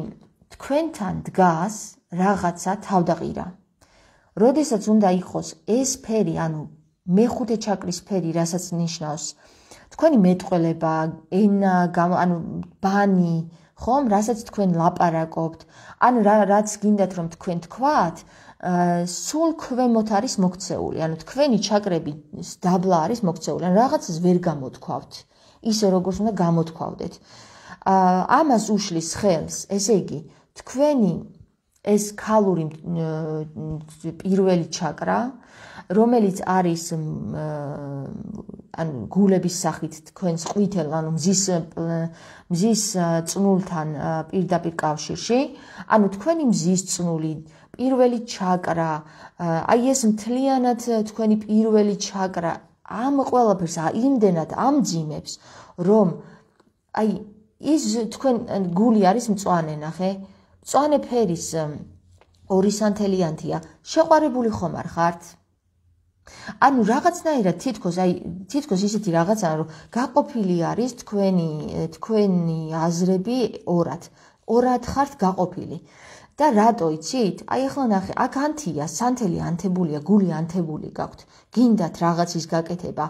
თქვენთან დგას რაღაცა თავდაღირა. როდესაც უნდა იყოს ეს ფერი, ანუ მეხუთე ჩაკრის ფერი, რასაც ნიშნავს თქვენი მეტყველება, ენა, ანუ ბანი, ხომ, რასაც თქვენ ლაპარაკობთ, ანუ რაც გინდათ რომ თქვენ თქვათ, სულ ქვემოთ არის მოქცეული, ანუ თქვენი ჩაკრები დაბლა არის მოქცეული, ანუ რაღაცას ვერ გამოთქვავთ. ისე როგორც უნდა გამოთქვავდეთ. ამას უშლის ხელს, ესე იგი, თქვენი ეს ქალური პირველი ჩაკრა, რომელიც არის ან გულების სახით თქვენს ყვითელ ანუ მზის მზის წნულთან პირდაპირ კავშირში, ანუ თქვენი მზის წნული პირველი ჩაკრა, აი ეს მთლიანად თქვენი პირველი ჩაკრა ამ ყველაფერს იმდენად ამძიმებს, რომ აი ის თქვენ გული არის მწვანე ნახე? მწვანე ფერის ორისანთელიანთია შეყარებული ხომ არ ხართ? ანუ რაღაცნაირად თითქოს აი თითქოს ისეთი რაღაცაა რომ გაყოფილი არის თქვენი თქვენი აზრები ორად. ორად ხართ გაყოფილი. და რატო იცით? აი ახლა ნახე, აქ ანთია, სანთელი ანთებულია, გული ანთებული გაქვთ. გინდათ რაღაცის გაკეთება,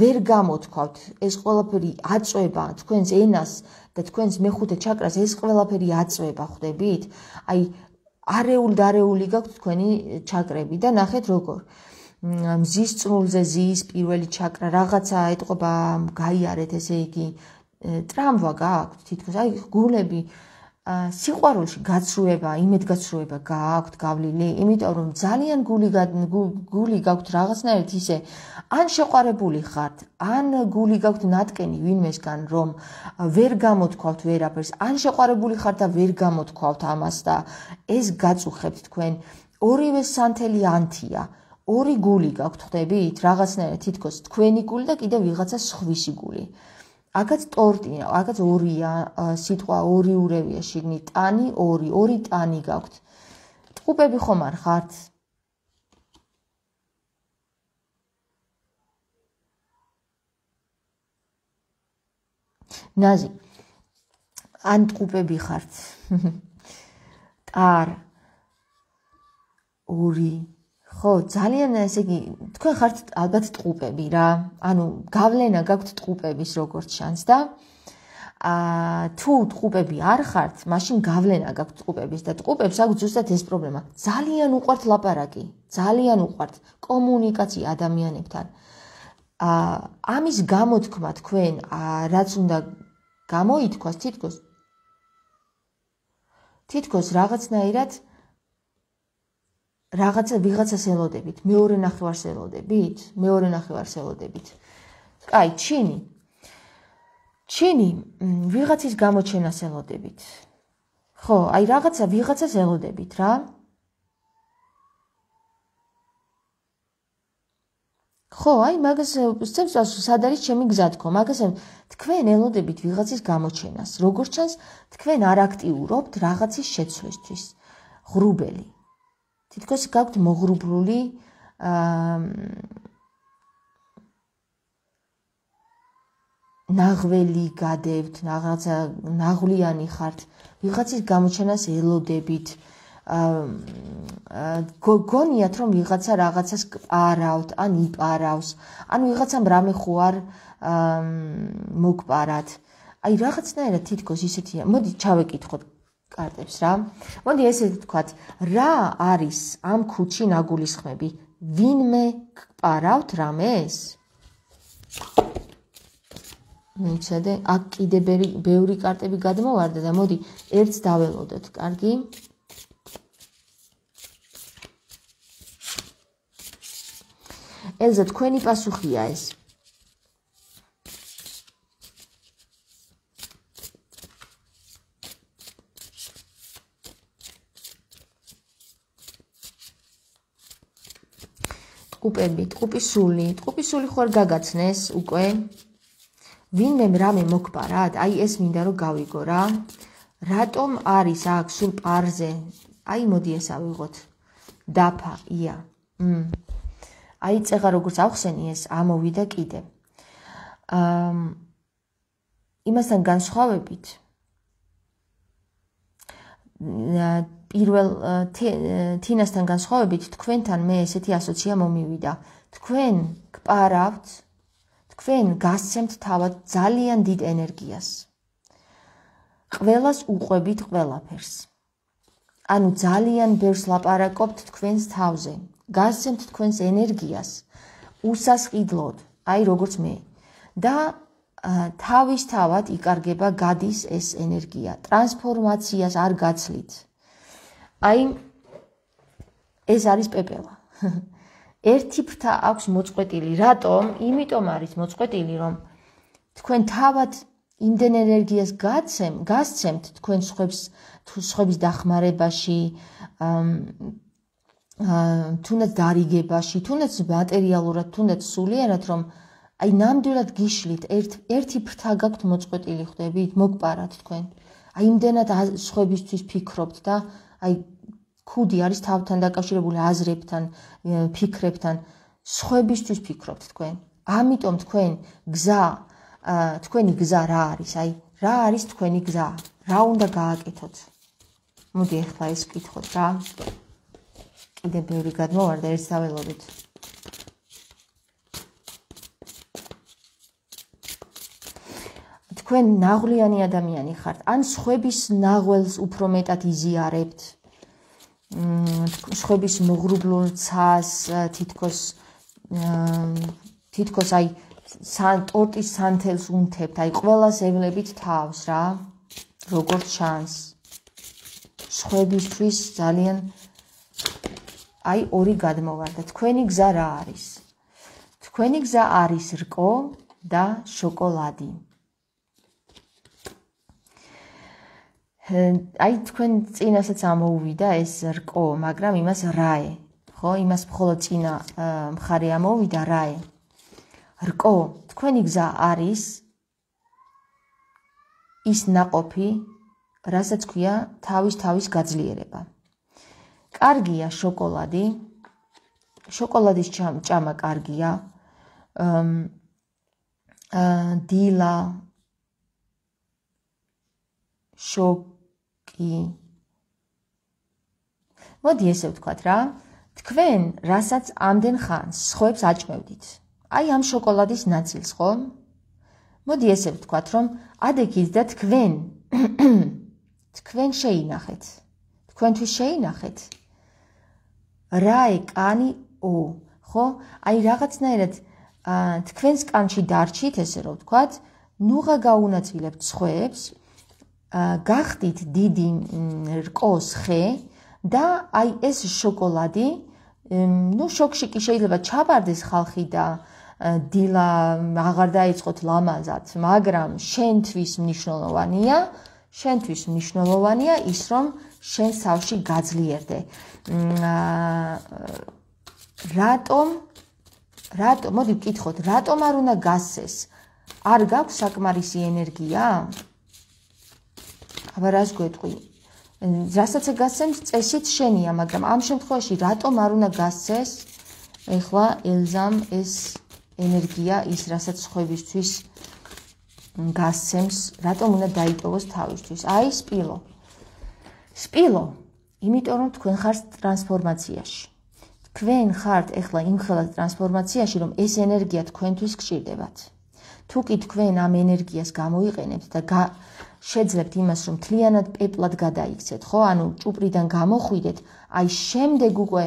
ვერ გამოთქვათ. ეს ყველაფერი აწובה თქვენს ენას და თქვენს მეხუთე ჩაკრას ეს ყველაფერი აწובה, ხვდებით? აი არეული და არეული გაქვთ თქვენი ჩაკრები და ნახეთ როგორ. მზის წნულზე ზის პირველი ჩაკრა რაღაცა ეტყობა, გაიარეთ ესე იგი. ტრავმა გააქვთ თითქოს, აი გულები სიყვარულში გაცრუება, იმედგაცრუება გააქვთ გავლილი, იმიტომ რომ ძალიან გული გული გაქვთ რაღაცნაირად ისე ან შეყვარებული ხართ, ან გული გაქვთ ნატკენი ვინმესგან, რომ ვერ გამოთქვავთ ვერაფერს, ან შეყვარებული ხართ და ვერ გამოთქვავთ ამას და ეს გაწუხებთ თქვენ ორივე სანთელი ანთია. ორი გული გაქვთ ხდებით? რაღაცნაირად თითქოს თქვენი გული და კიდე ვიღაცა სხვისი გული. აგაც ტორტია, აგაც ორია, სიტყვა ორი ურევია შიგნი, ტანი ორი, ორი ტანი გაქვთ. ტყუპები ხომ არ ხართ? ნაზი. ან ტყუპები ხართ? ტარ ორი ხო, ძალიან ესე იგი, თქვენ ხართ ალბათ ტყუპები რა. ანუ გავლენა გაქვთ ტყუპების როგორც შანს და აა თუ ტყუპები არ ხართ, მაშინ გავლენა გაქვთ ტყუპების და ტყუპებს აქვს ზუსტად ეს პრობლემა. ძალიან უყვართ ლაპარაკი, ძალიან უყვართ კომუნიკაცია ადამიანებთან. აა ამის გამოთქმა თქვენ რაც უნდა გამოითქვას თითქოს თითქოს რაღაცნაირად აა რაღაცა ვიღაცას ელოდებით, მეორე ნახევარს ელოდებით, მეორე ნახევარს ელოდებით. კაი, ჩინი. ჩინი ვიღაცის გამოჩენას ელოდებით. ხო, აი რაღაცა ვიღაცას ელოდებით რა. ხო, აი მაგას სწევს სად არის ჩემი გზა თქო, მაგას თქვენ ელოდებით ვიღაცის გამოჩენას. როგორც ჩანს, თქვენ არ აქტიურობთ რაღაცის შეცვლისთვის. ღრუბელი თითქოს გაქვთ მოღრუბლული აა ნაღველი გადევთ, რაღაცა ნაღვლიანი ხართ, ვიღაცის გამოჩენას ელოდებით. აა გონიათ რომ ვიღაცა რაღაცას პარავთ, ან იპარავს, ან ვიღაცამ რამე ხო არ მოგპარათ. აი რაღაცნაირად თითქოს ისეთია. მოდი ჩავეკითხოთ კარტებს რა. მოდი ესე ვთქვათ, რა არის ამ ქუჩი ნაგულისხმები? ვინმე პარავთ რამეს? მიცადე, აქ კიდე ბევრი კარტები გადმოვარდა და მოდი ერთს დაველოდოთ, კარგი? ელზა, თქვენი პასუხია ეს. ტყუპები, ტყუპის სული, ტყუპის სული ხო არ გაგაცნეს უკვე? ვინმე რამე მოგპარად? აი ეს მინდა რომ გავიგო რა. რატომ არის აქ სულ პარზე? აი მოდი ეს ავიღოთ. დაფა, ია. მ. აი წეღა როგორც ახსენი ეს ამოვიდა კიდე. აა იმასთან განსხვავებით პირველ თინასთან განსხვავებით თქვენთან მე ესეთი ასოცია მომივიდა. თქვენ გპარავთ, თქვენ გასცემთ თავად ძალიან დიდ ენერგიას. ყველას უყვებით ყველაფერს. ანუ ძალიან ბევრს ლაპარაკობთ თქვენს თავზე. გასცემთ თქვენს ენერგიას უსასყიდლოდ, აი როგორც მე. და თავისთავად იკარგება გადის ეს ენერგია. ტრანსფორმაციას არ გაცლით. აი ეს არის პეპელა. ერთი ფრთა აქვს მოწყვეტილი. რატომ? იმიტომ არის მოწყვეტილი, რომ თქვენ თავად იმდენ ენერგიას გაცემ, გასცემთ თქვენ სხვებს სხვების დახმარებაში, აა თუნდაც დარიგებაში, თუნდაც მატერიალურად, თუნდაც სულიერად, რომ აი ნამდვილად გიშლით ერთ ერთი ფრთა გაქვთ მოწყვეტილი ხდებით მოგპარათ თქვენ აი იმდენად სხვებისთვის ფიქრობთ და აი ქუდი არის თავთან დაკავშირებული აზრებთან ფიქრებთან. სხვებისთვის ფიქრობთ თქვენ. ამიტომ თქვენ გზა თქვენი გზა რა არის? აი რა არის თქვენი გზა? რა უნდა გააკეთოთ? მოდი ახლა ეს ვკითხოთ რა. კიდე ბევრი გადმოვარდა ერთ საველოდით თქვენ ნაღვლიანი ადამიანი ხართ, ან სხვების ნაღველს უფრო მეტად იზიარებთ. სხვების მოღრუბლულ ცას თითქოს თითქოს აი სან ტორტის სანთელს უნთებთ, აი ყოველას ევლებით თავს რა. როგორც ჩანს. სხვებისთვის ძალიან აი ორი გადმოვარდა. თქვენი გზა რა არის? თქვენი გზა არის რკო და შოკოლადი. აი თქვენ წინასაც ამოუვიდა ეს რკო, მაგრამ იმას რაე, ხო? იმას მხოლოდ წინა მხარე ამოუვიდა რაე. რკო, თქვენი გზა არის ის ناقოფი, რასაც ქვია თავის თავის გაძლიერება. კარგია შოკოლადი. შოკოლადის ჭამა კარგია. აა დილა შოკ კი. მოდი ესე ვთქვათ რა. თქვენ რასაც ამდენ ხანს ხოებს აჭმევდით. აი ამ შოკოლადის ნაწილს, ხო? მოდი ესე ვთქვათ, რომ ადექით და თქვენ თქვენ შეინახეთ. თქვენთვის შეინახეთ. რაე კანი ო, ხო? აი რაღაცნაირად თქვენს კანში დარჩით, ესე რომ ვთქვათ, ნუღა გაუნაწილებთ ხოებს. გახდით დიდი რკოს ხე და აი ეს შოკოლადი ну შოქში კი შეიძლება ჩაბარდეს ხალხი და დილა აღარ დაიწყოთ ლამაზად, მაგრამ შენთვის მნიშვნელოვანია, შენთვის მნიშვნელოვანია ის რომ შენ სავში გაძლიერდე. რატომ რატომ მოდი ვკითხოთ, რატომ არ უნდა გასცეს? არ გაქვს საკმარისი ენერგია? აბა რას გვეტყვი? რასაც გასცემს წესით შენია, მაგრამ ამ შემთხვევაში რატომ არ უნდა გასცეს? ეხლა ელზამ ეს ენერგია ის რასაც ხვებისთვის გასცემს, რატომ უნდა დაიტოვოს თავისთვის? აი სპილო. სპილო, იმიტომ რომ თქვენ ხართ ტრანსფორმაციაში. თქვენ ხართ ეხლა იმ ხელად ტრანსფორმაციაში, რომ ეს ენერგია თქვენთვის გჭირდებათ. თუ კი თქვენ ამ ენერგიას გამოიყენებთ და შეძლებთ იმას, რომ თლიანად პეპლად გადაიქცეთ, ხო? ანუ ჭუპრიდან გამოხვიდეთ, აი შემდეგ უკვე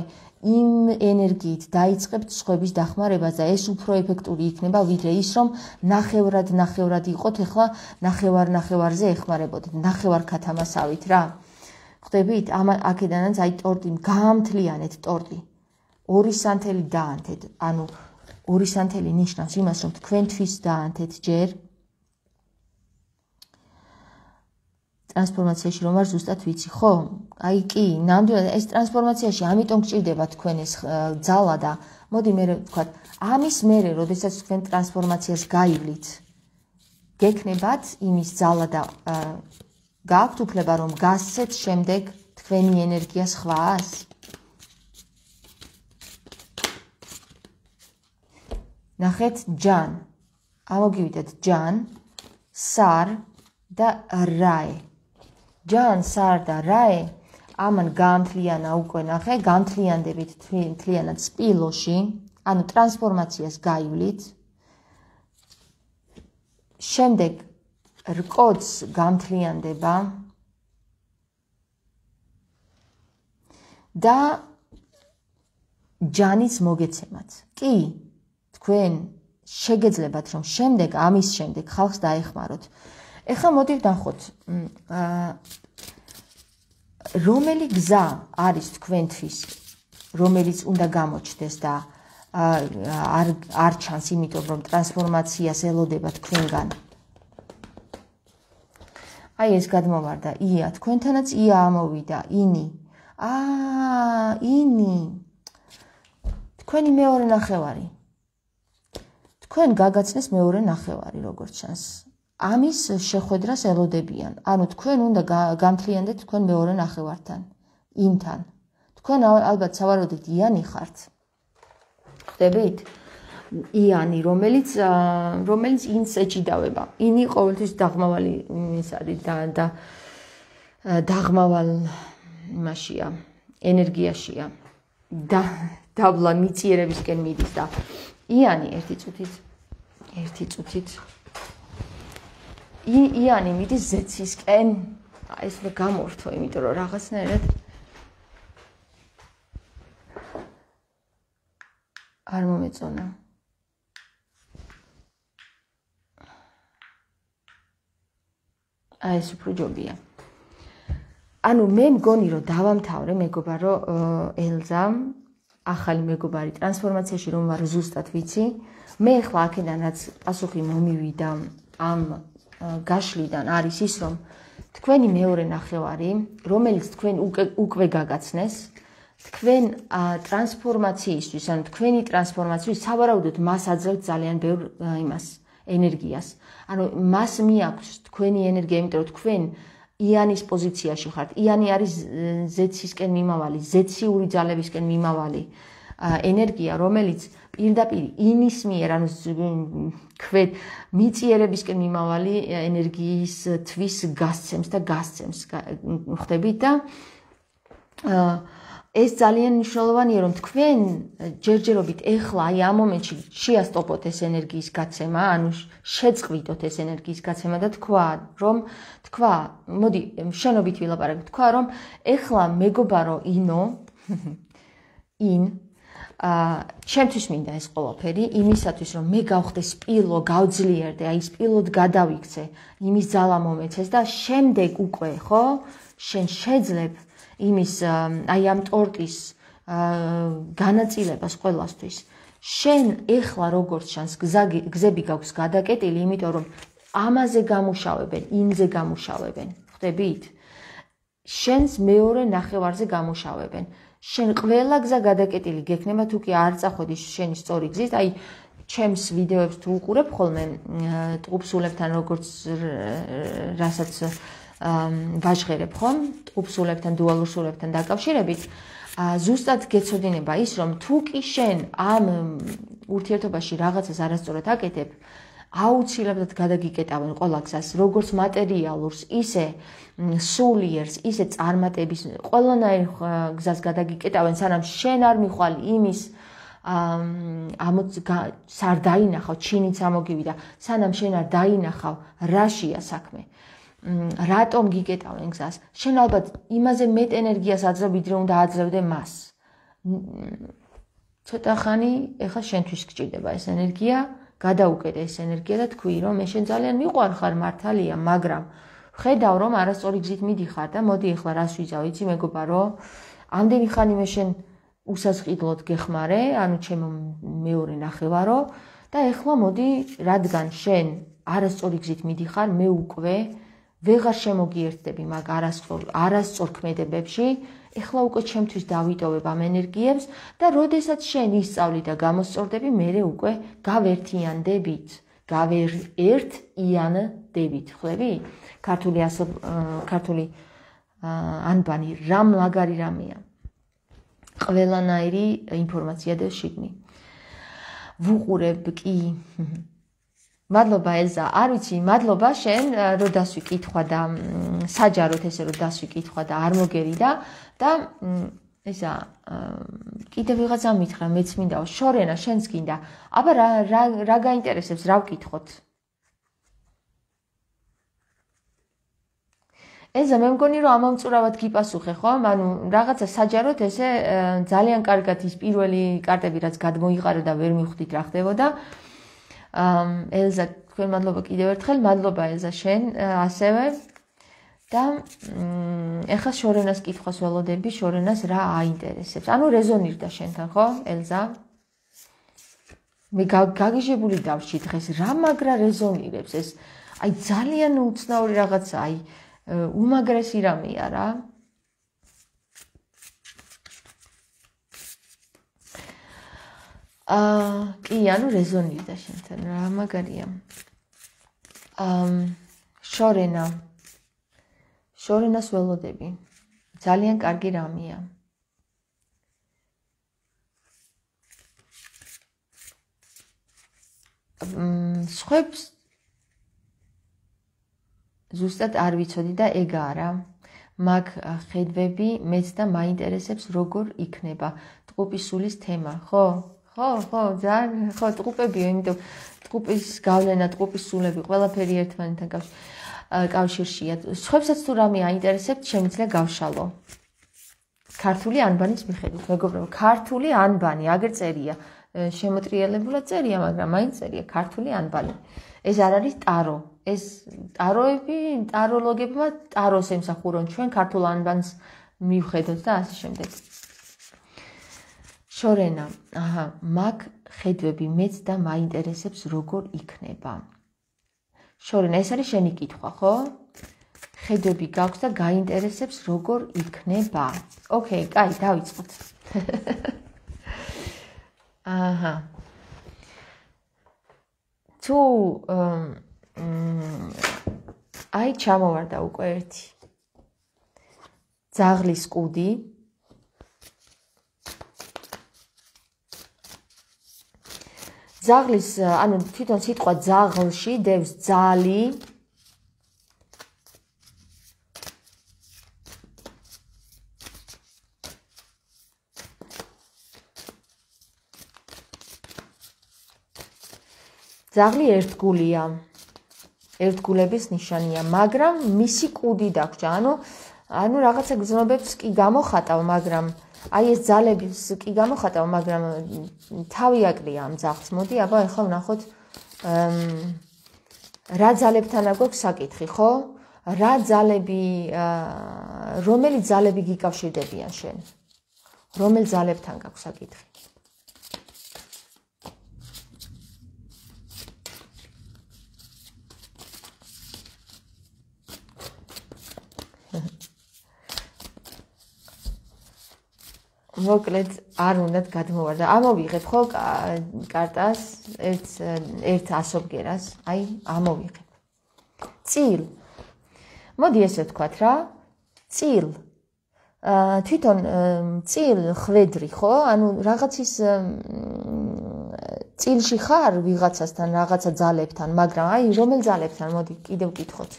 იმ ენერგიით დაიწყებთ სხვების დახმარებას და ეს უფრო ეფექტური იქნება, ვიდრე ის, რომ ნახევრად ნახევრად იყოთ, ახლა ნახევარ ნახევარზე ეხმარებოდეთ, ნახევარ ქათამასავით რა. ხვდებით? ამ აქედანაც აი ტორტი გაამთლიანეთ ტორტი. ორი სანთელი დაანთეთ, ანუ ორი სანთელი ნიშნავს იმას, რომ თქვენთვის დაანთეთ ჯერ ტრანსფორმაციაში რომ არ ზუსტად ვიცი, ხო? აი კი, ნამდვილად ეს ტრანსფორმაციაში ამიტომ გჭირდება თქვენ ეს ძალა და მოდი მე ვთქვა, ამის მერე, როდესაც თქვენ ტრანსფორმაციას გაივლით, გექნებათ იმის ძალა და გაქვთ უფლება რომ გასცეთ შემდეგ თქვენი ენერგია სხვას? ნახეთ ჯან. ამოგივიდეთ ჯან, სარ და რაე. ჯან, სარ და რაე ამან გამთლიანა უკვე ნახე, გამთლიანდებით თლიანად სპილოში, ანუ ტრანსფორმაციას გაივლით. შემდეგ რკოც გამთლიანდება და ჯანის მოგეცემათ. კი, თქვენ შეგეძლებათ რომ შემდეგ ამის შემდეგ ხალხს დაეხმაროთ. ეხლა მოდი ვნახოთ. აა რომელი გზა არის თქვენთვის, რომელიც უნდა გამოჩნდეს და არ არ ჩანს, იმიტომ რომ ტრანსფორმაციას ელოდება თქვენგან. აი ეს გადმოვარდა ია, თქვენთანაც ია ამოვიდა, ინი. აა, ინი. თქვენი მეორე ნახევარი. თქვენ გაგაცნეს მეორე ნახევარი, როგორც ჩანს. ამის შეხვედრას ელოდებიან. ანუ თქვენ უნდა გამთლიანდეთ თქვენ მეორე ნახევართან, იმთან. თქვენ ალბათ სავარაუდოდ იანი ხართ. ხდებით? იანი, რომელიც რომელიც ინს ეჭიდავება. ინი ყოველთვის დაღმავალი ის არის და და დაღმავალ იმაშია, ენერგიაშია. და დაბლა მიწიერებისკენ მიდის და იანი ერთი წუთით ერთი წუთით იანი მიდის ზეცისკენ. აი ეს მე გამორთო, იმიტომ რომ რაღაცნაირად არ მომეწონა. აი ეს უფრო ჯობია. ანუ მე მგონი რომ დავამთავრე მეგობარო ელზა ახალი მეგობარი ტრანსფორმაციაში რომ ვარ ზუსტად ვიცი. მე ახლა აქედან რაც პასუხი მომივიდა ამ გაშლიდან არის ის რომ თქვენი მეორე ნახევარი რომელიც თქვენ უკვე გაგაცნეს თქვენ ტრანსფორმაციისთვის ან თქვენი ტრანსფორმაციის სავარაუდოდ მას აძლევთ ძალიან ბევრ იმას ენერგიას. ანუ მას მიაქვს თქვენი ენერგია იმიტომ რომ თქვენ იანის პოზიციაში ხართ. იანი არის ზეცისკენ მიმავალი ზეციური ძალებისკენ მიმავალი ენერგია რომელიც პირდაპირ ინის მიერ ანუ ქვედ მიწიერებისკენ მიმავალი ენერგიის თვის გასცემს და გასცემს ხვდებით და ეს ძალიან მნიშვნელოვანია რომ თქვენ ჯერჯერობით ეხლა აი ამ მომენტში შეასტოპოთ ეს ენერგიის გაცემა ანუ შეწყვიტოთ ეს ენერგიის გაცემა და თქვა რომ თქვა მოდი შენობით ვილაპარაკებ. თქვა რომ ეხლა მეგობარო ინო ინ აა ჩემთვის მინდა ეს ყველაფერი იმისათვის რომ მე გავხდე სპილო გავძლიერდე აი სპილოდ გადავიქცე იმის ძალა მომეცეს და შემდეგ უკვე ხო შენ შეძლებ იმის აი ამ ტორტის განაწილებას ყველასთვის. შენ ეხლა როგორც ჩანს გზები გაქვს გადაკეტილი იმიტომ რომ ამაზე გამუშავებენ ინზე გამუშავებენ. ხვდებით? შენს მეორე ნახევარზე გამუშავებენ. შენ ყველა გზა გადაკეტილი გექნება თუ კი არ წახვედი შენი სწორი გზით. აი ჩემს ვიდეოებს თუ უყურებ ხოლმე ტყუპსულებთან როგორც რასაც ვაჟღერებ ხომ ტყუპსულებთან დუალურსულებთან დაკავშირებით ზუსტად გეცოდინება ის რომ თუ კი შენ ამ ურთიერთობაში რაღაცას არასწორად აკეთებ აუცილებლად გადაგიკეტავენ ყველა გზას, როგორც მატერიალურს, ისე სულიერს, ისე წარმატების ყველანაირ გზას გადაგიკეტავენ, სანამ შენ არ მიხვალ იმის ამ სარ დაინახავ, ჩინიც ამოგივიდა, სანამ შენ არ დაინახავ, რაშია საქმე. რატომ გიკეტავენ გზას? შენ ალბათ იმაზე მეტ ენერგიას აძლევ, ვიდრე უნდა აძლევდე მას. ცოტა ხანი ეხლა შენთვის გჭირდება ეს ენერგია. გადაუკეთე ეს ენერგია და თქვი რომ მე შენ ძალიან მიყვარხარ მართალია მაგრამ ხედავ რომ არასწორი გზით მიდიხარ და მოდი ახლა რას ვიზავ იცი მეგობარო ამდენი ხანი მე შენ უსასყიდლოდ გეხმარე ანუ ჩემო მეორე ნახევარო და ახლა მოდი რადგან შენ არასწორი გზით მიდიხარ მე უკვე ვეღარ შემოგიერთდები მაგ არასწორ არასწორქმედებებში ეხლა უკვე ჩემთვის დავიტოვებ ამ ენერგიებს და როდესაც შენ ისწავლი და გამოსწორდები, მე უკვე გავერთიანდებით, გავერთიანდებით, ხვდები? ქართული ასო ქართული ანბანი რამ ლაგარი რამეა. ყველანაირი ინფორმაცია და შიგნი. ვუყურებ კი მადლობა ეზა, არ ვიცი, მადლობა შენ რომ დასვი კითხვა და საჯაროდ ესე რომ დასვი კითხვა და არ მოგერი და და ესა კიდე ვიღაცა მითხრა მეც მინდაო შორენა შენს გინდა. აბა რა რა რა გაინტერესებს რა ვკითხოთ? ეზა მე მგონი რომ ამომწურავად გიპასუხე ხო? ანუ რაღაცა საჯაროდ ესე ძალიან კარგად ის პირველი კარტები რაც გადმოიყარა და ვერ მივხვდით რა ხდებოდა ელზა თქვენ მადლობა კიდევ ერთხელ მადლობა ელზა შენ ასევე და ეხლა შორენას კითხვას ველოდები, შორენას რა აინტერესებს? ანუ რეზონირდა შენთან, ხო, ელზა? მე გაგიჟებული დავში დღეს რა მაგრა რეზონირებს ეს? აი ძალიან უცნაური რაღაცა, აი უმაგრესი რამეა რა. აა, კი, ანუ რეზონირდა შენთან, რა მაგარია. აა, შორენა შორენას ველოდები. ძალიან კარგი რამეა. მ სხვებს ზუსტად არ ვიცოდი და ეგ არა. მაგ ხედვები მეც და მაინტერესებს როგორ იქნება ტყუპისულის თემა, ხო? ხო, ხო, ძალიან ხო, ტყუპებიო, იმიტომ ტყუპის გავლენა, ტყუპისულები, ყველაფერი ერთმანეთთან კავშირი. კავშირშია. სხვებსაც თუ რამე აინტერესებთ, შემიძლია გავშალო. ქართული ანბანის მიხედვით, მეგობრებო, ქართული ანბანი აგერ წერია. შემოტრიალებულად წერია, მაგრამ მაინც წერია ქართული ანბანი. ეს არ არის ტარო. ეს ტაროები, ტაროლოგებმა ტაროს ემსახურონ ჩვენ ქართულ ანბანს მივხედოთ და ასე შემდეგ. შორენა, აჰა, მაგ ხედვები მეც და მაინტერესებს როგორ იქნება. შორენა ეს არის შენი კითხვა ხო? ხედები გაქვს და გაინტერესებს როგორ იქნება. ოკეი კაი დავიწყოთ. აჰა. თუ აი ჩამოვარდა უკვე ერთი. ძაღლის კუდი ზაღლის ანუ თვითონ სიტყვა ზაღლში დევს ძალი. ზაღლი ერთგულია. ერთგულების ნიშანია მაგრამ მისი კუდი დაგჭა. ანუ ანუ რაღაცა გზნობებს კი გამოხატავ მაგრამ აი ეს ძალების კი გამოხატავ, მაგრამ თავი აკრია ამ ძაღლს. მოდი, აბა ახლა ვნახოთ რა ძალებთან აქვს საკითხი, ხო? რა ძალები რომელი ძალები გიკავშირდებიან შენ? რომელ ძალებთან გაქვს საკითხი? მოკლედ არ უნდათ გადმოვარდა. ამოვიღებ ხო კარტას ერთ ერთ ასობგერას. აი, ამოვიღებ. წილ. მოდი ესე ვთქვათ რა. წილ. აა თვითონ წილ ხვედრი ხო? ანუ რაღაცის წილში ხარ ვიღაცასთან, რაღაცა ძალებთან, მაგრამ აი რომელ ძალებთან? მოდი კიდევ ვკითხოთ.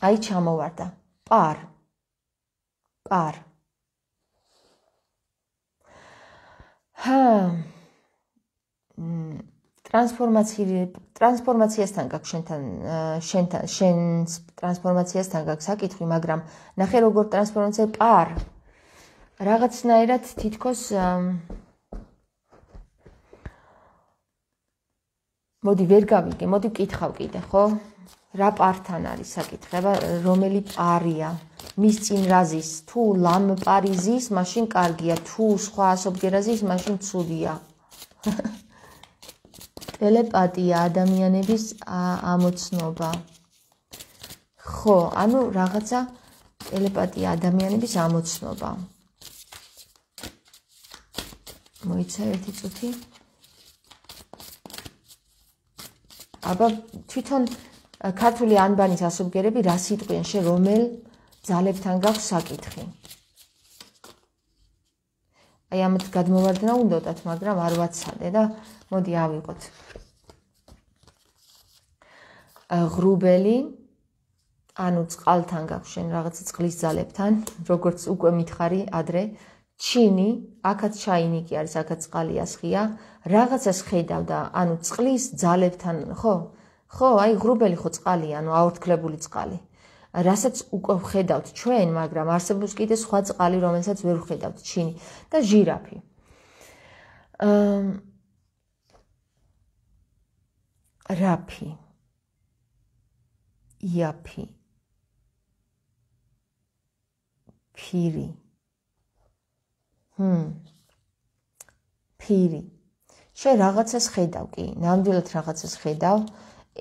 აი ჩამოვარდა. პარ. პარ. ჰა ტრანსფორმაცია ტრანსფორმაციასთან გაქვს შენთან შენთან შენს ტრანსფორმაციასთან გაქვს საკითხი, მაგრამ ნახე როგორ ტრანსფორმაცია პარ რაღაცნაირად თითქოს მოდი ვერ გავიგე, მოდი ვკითხავ კიდე, ხო? რა პართან არის საკითხება, რომელი პარია? მის წინ რაზის თუ ლამ პარიზის მაშინ კარგია. თუ სხვა ასობგერაზის მაშინ ცუდია. ტელეპათია ადამიანების ამოცნობა. ხო, ანუ რაღაცა ტელეპათია ადამიანების ამოცნობა. მოიცა ერთი წუთი. აბა თვითონ ქართული ანბანის ასობგერები რა სიტყვიან? შე რომელ ძალებთან გაქვს საკითხი? აი ამით გადმოვარდნა უნდათ, მაგრამ არ ვაცადე და მოდი ავიღოთ. ღრუბელი ანუ წყალთან გაქვს შენ რაღაცა წყლის ძალებთან, როგორც უკვე მითხარი ადრე, ჩინი, აქაც ჩაინი კი არის, აქაც წყალი ასხია, რაღაცას ხედავ და ანუ წყლის ძალებთან, ხო? ხო, აი ღრუბელი ხო წყალია, ანუ აორთქლებული წყალი. რასაც უკვე ხედავთ ჩვენ, მაგრამ არსებობს კიდე სხვა წყალი, რომელსაც ვერ ხედავთ, ჩინი და ჟირაფი. აა რაფი იაფი ფირი ჰმ ფირი შე რაღაცას ხედავ კი ნამდვილად რაღაცას ხედავ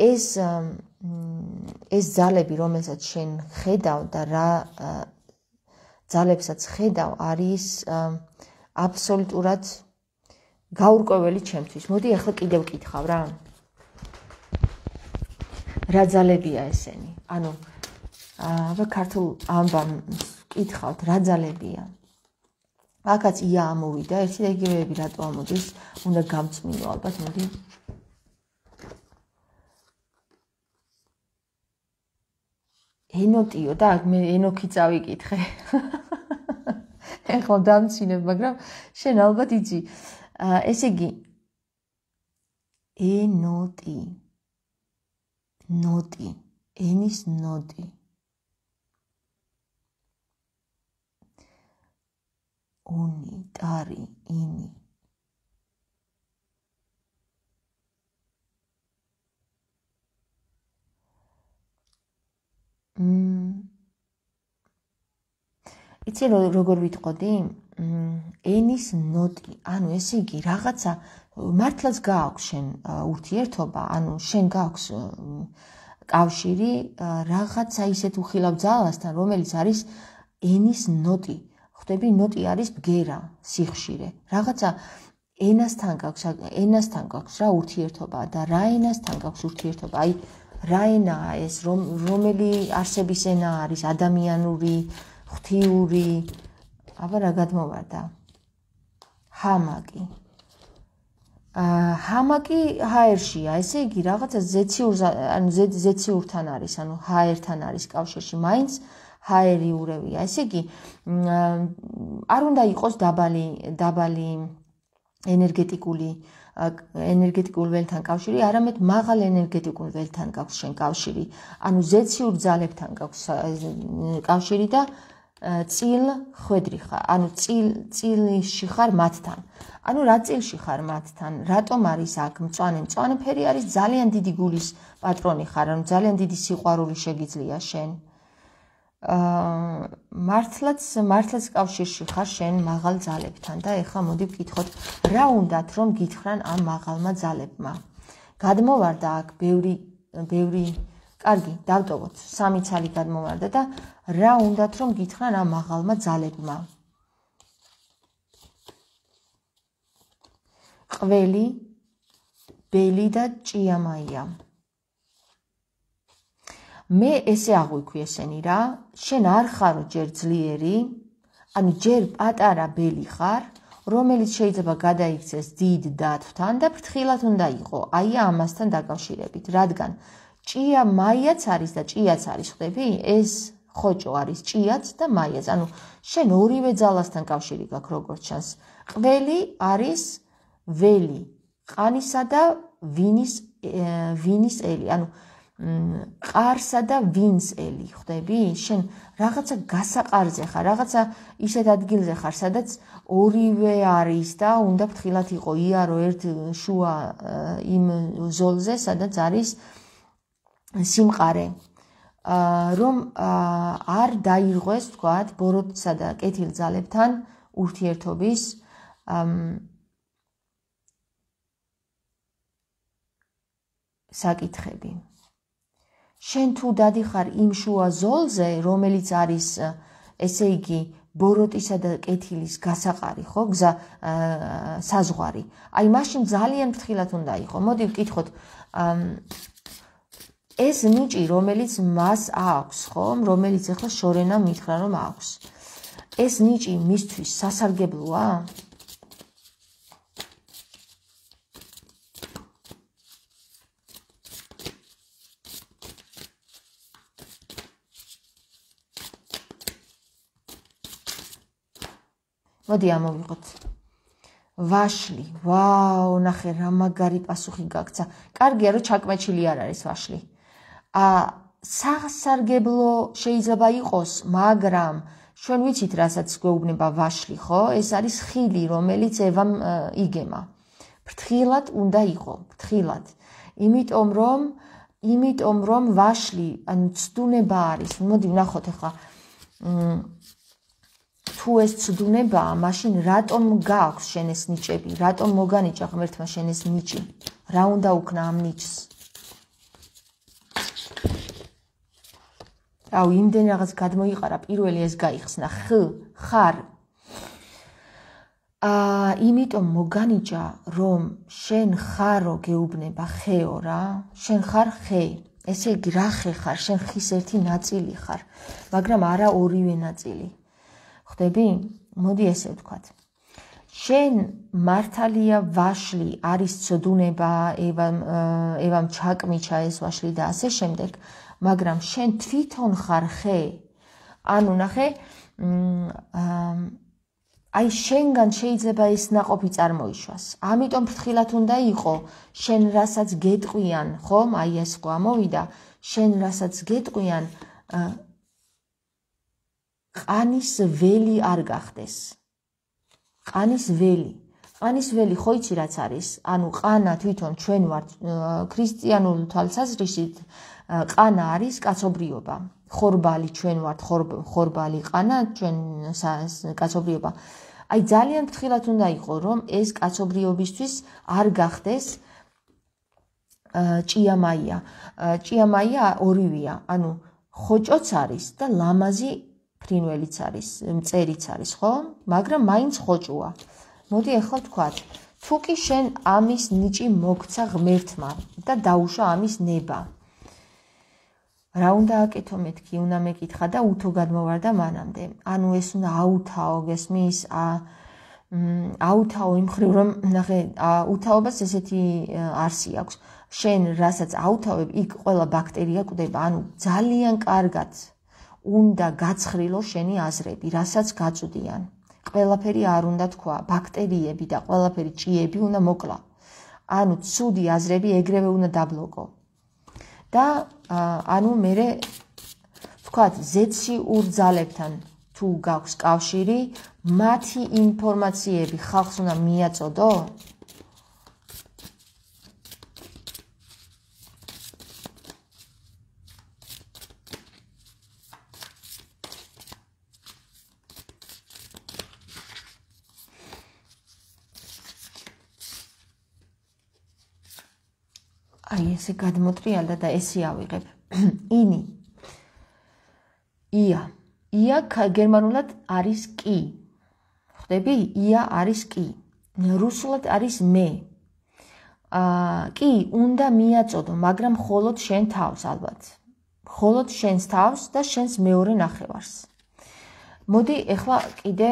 ეს ეს ძალები რომელსაც შენ ხედავ და რა ძალებსაც ხედავ არის აბსოლუტურად გაურკვეველი ჩემთვის. მოდი ახლა კიდევ კითხავ რა. რა ძალებია ესენი? ანუ აა ქართულ ამბავს კითხავთ რა ძალებია? აკაც ია ამოვიდა ერთი და იგივეები რატო ამოდის? უნდა გამწმინო ალბათ მოდი ენოტიო და მე ენოქი წავიკითხე. ეხლა დამცინებ მაგრამ შენ ალბათ იცი. ესე იგი ენოტი. ნოტი. ენის ნოტი. უნი, ტარი, ინი. იცი როგორ ვიტყოდი? მმ ენის ნოტი, ანუ ესე იგი რაღაცა მართლაც გააქვს შენ ურთიერთობა, ანუ შენ გააქვს კავშირი რაღაცა ისეთ უხილავ ძალასთან, რომელიც არის ენის ნოტი. ხვდები ნოტი არის ბგერა სიხშირე. რაღაცა ენასთან გაქვს ენასთან გაქვს რა ურთიერთობა და რა ენასთან გაქვს ურთიერთობა? აი რა ენაა ეს რომ რომელი არსების ენა არის? ადამიანური ღვთიური? აბა რა გადმოვარდა? ჰამაკი. აა ჰამაკი ჰაერშია ესე იგი რაღაცა ზეციურ ანუ ზეციურთან არის ანუ ჰაერთან არის კავშირში. მაინც ჰაერიურევია. ესე იგი არ უნდა იყოს დაბალი დაბალი ენერგეტიკული ენერგეტიკულ ველთან კავშირი, არამედ მაღალ ენერგეტიკულ ველთან გაქვს შენ კავშირი. ანუ ზეციურ ძალებთან გაქვს კავშირი და წილ ხვედრი ხარ. ანუ წილ წილში ხარ მათთან. ანუ რა წილში ხარ მათთან? რატომ არის აქ მწვანე? მწვანე ფერი არის ძალიან დიდი გულის პატრონი ხარ, ანუ ძალიან დიდი სიყვარული შეგიძლია შენ. აა მართლაც მართლაც კავშირში ხარ შენ მაღალ ძალებთან და ეხლა მოდი ვკითხოთ რა უნდათ რომ გითხრან ამ მაღალმა ძალებმა? გადმოვარდა აქ ბევრი ბევრი კარგი დავტოვოთ სამი ცალი გადმოვარდა და რა უნდათ რომ გითხრან ამ მაღალმა ძალებმა? ყველი ბელი და ჭიამაია მე ესე აღვიქვი ესენი რა. შენ არ ხარო ჯერ ძლიერი ანუ ჯერ პატარა ბელი ხარ რომელიც შეიძლება გადაიქცეს დიდ დათვთან და ფრთხილად უნდა იყო აი ამასთან დაკავშირებით. რადგან ჭია მაიაც არის და ჭიაც არის ხდები? ეს ხოჭო არის ჭიაც და მაიაც. ანუ შენ ორივე ძალასთან კავშირი გაქვს როგორც ჩანს. ყველი არის ველი ყანისა და ვინის ვინის ელი. ანუ ყარსა და ვინს ელი ხვდები? შენ რაღაცა გასაყარზე ხარ, რაღაცა ისეთ ადგილზე ხარ, სადაც ორივე არის და უნდა ფრთხილად იყო იარო ერთ შუა იმ ზოლზე, სადაც არის სიმყარე. აა რომ არ დაირღვეს, თქვათ, ბოროტსა და კეთილძალებთან ურთიერთობის ამ საკითხები. შენ თუ დადიხარ იმ შუა ზოლზე, რომელიც არის ესე იგი ბოროტისა და კეთილის გასაყარი, ხო, გზა საზღვარი. აი მაშინ ძალიან ფრთხილად უნდა იყო. მოდი ვკითხოთ ეს ნიჭი, რომელიც მას აქვს, ხო, რომელიც ახლა შორენა მითხრა რომ აქვს. ეს ნიჭი მისთვის სასარგებლოა? მოდი ამოვიღოთ. ვაშლი. ვაუ, ნახე რა მაგარი პასუხი გაგცა. კარგია რომ ჩაკმეჩილი არ არის ვაშლი. ა სასარგებლო შეიძლება იყოს, მაგრამ ჩვენ ვიცით რასაც გვეუბნება ვაშლი, ხო? ეს არის ხილი, რომელიც ევამ იგემა. ფრთხილად უნდა იყო, ფრთხილად. იმიტომ რომ იმიტომ რომ ვაშლი, ანუ ცდუნება არის. მოდი ვნახოთ ახლა. მ თუ ეს ცდუნებაა, მაშინ რატომ გააქვს შენ ეს ნიჭები? რატომ მოგანიჭა ღმერთმა შენ ეს ნიჭი? რა უნდა უკნა ამ ნიჭს? აუ, იმდენ რაღაც გადმოიყარა, პირველი ეს გაიხსნა, ხ, ხარ. აა, იმიტომ მოგანიჭა, რომ შენ ხარო გეუბნება ხეო რა? შენ ხარ ხე. ესე იგი, რა ხე ხარ? შენ ხის ერთი ნაწილი ხარ, მაგრამ არა ორივე ნაწილი. ხვდები? მოდი ესე ვთქვათ. შენ მართალია ვაშლი, არის ცოდუნება, ევამ ევამ ჩაკმიჩა ეს ვაშლი და ასე შემდეგ, მაგრამ შენ თვითონ ხარ ხე. ანუ ნახე, აი შენგან შეიძლება ეს ناყოფი წარმოიშვას. ამიტომ ფრთხილად უნდა იყო, შენ რასაც გეტყვიან, ხომ? აი ეს ყვა მოვიდა. შენ რასაც გეტყვიან, ყანის ველი არ გახდეს. ყანის ველი. ყანის ველი ხო იცი რაც არის? ანუ ყანა თვითონ ჩვენ ვართ ქრისტიანულ თვალსაზრისით ყანა არის კაცობრიობა. ხორბალი ჩვენ ვართ ხორბალი ყანა ჩვენ კაცობრიობა. აი ძალიან ფრთხილად უნდა იყო რომ ეს კაცობრიობისთვის არ გახდეს ჭიამაია. ჭიამაია ორივეა. ანუ ხოჭოც არის და ლამაზი ფრინველიც არის, მწერიც არის, ხო? მაგრამ მაინც ხოჭოა. მოდი ახლა ვთქვათ, თუ კი შენ ამის ნიჭი მოგცა ღმერთმა და დაუშვა ამის ნება. რა უნდა აკეთო მეთქი, უნდა მეკითხა და უთო გადმოვარდა მანამდე. ანუ ეს უნდა აუთაო, გესმის? ა აუთაო იმ ხრივ რომ ნახე, აუთაობას ესეთი არსი აქვს. შენ რასაც აუთავებ, იქ ყველა ბაქტერია კვდება, ანუ ძალიან კარგად უნდა გაცხრილო შენი აზრები, რასაც გაწვდიან. ყველაფერი არ უნდა თქვა, ბაქტერიები და ყველაფერი ჭიები უნდა მოკლა. ანუ ცუდი აზრები ეგრევე უნდა დაბლოკო. და ანუ მე ვთქვათ, ზეცი ურძალებთან თუ გაქვს კავშირი, მათი ინფორმაციები ხალხს უნდა მიაწოდო? აი ესე გადმოტრიალდა და ესე ავიღებ. ინი. ია. ია გერმანულად არის კი. ხვდები? ია არის კი. რუსულად არის მე. აა კი, უნდა მიაწოდო, მაგრამ მხოლოდ შენ თავს ალბათ. მხოლოდ შენს თავს და შენს მეორე ნახევარს. მოდი ეხლა კიდე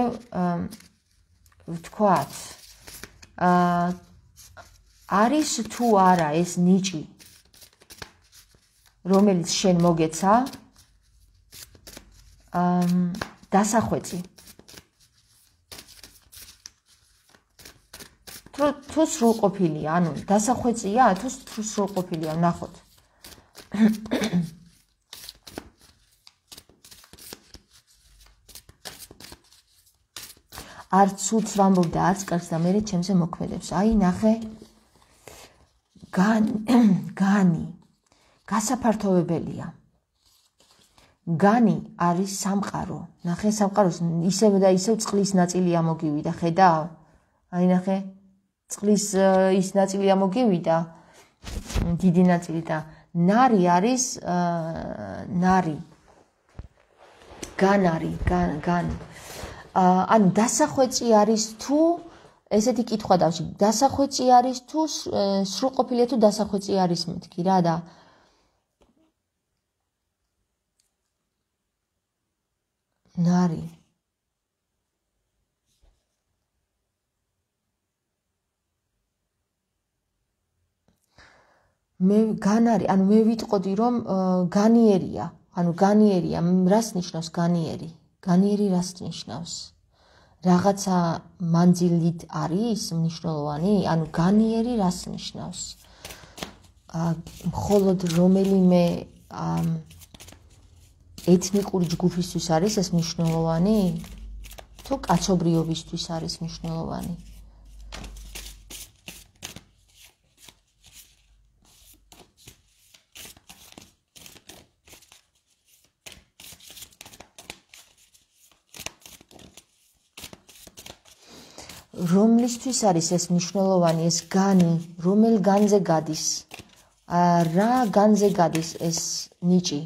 ვთქვათ. აა არის თუ არა ეს ნიჭი? რომელიც შენ მოგეცა? ამ დასახვეწი. თუ თუ სრულყოფილია ანუ დასახვეწია თუ თუ სრულყოფილია ნახოთ. არც უც ვამბობდა არც კარგს და მე ჩემზე მოქმედებს. აი ნახე განი განი გასაფართოვებელია განი არის სამყარო. ნახე სამყაროს ისევ და ისევ წყლის ნაწილია მოგივიდა ხედა აი ნახე წყლის ის ნაწილია მოგივიდა დიდი ნაწილი და ნარი არის ნარი. განარი გან გან ანუ დასახვეწი არის თუ ესეთი კითხვა დავში. დასახვეწი არის თუ სრულყოფილია თუ დასახვეწი არის მეთქი რა და? ნარი. მე განარი ანუ მე ვიტყოდი რომ განიერია. ანუ განიერია. რას ნიშნავს განიერი? განიერი რას ნიშნავს რაღაცა მანძილით არის მნიშვნელოვანი? ანუ განიერი რას ნიშნავს? ა მხოლოდ რომელიმე ეთნიკური ჯგუფისთვის არის ეს მნიშვნელოვანი თუ კაცობრიობისთვის არის მნიშვნელოვანი რომლისთვის არის ეს მნიშვნელოვანი ეს განი რომელ განზე გადის? რა განზე გადის ეს ნიჭი?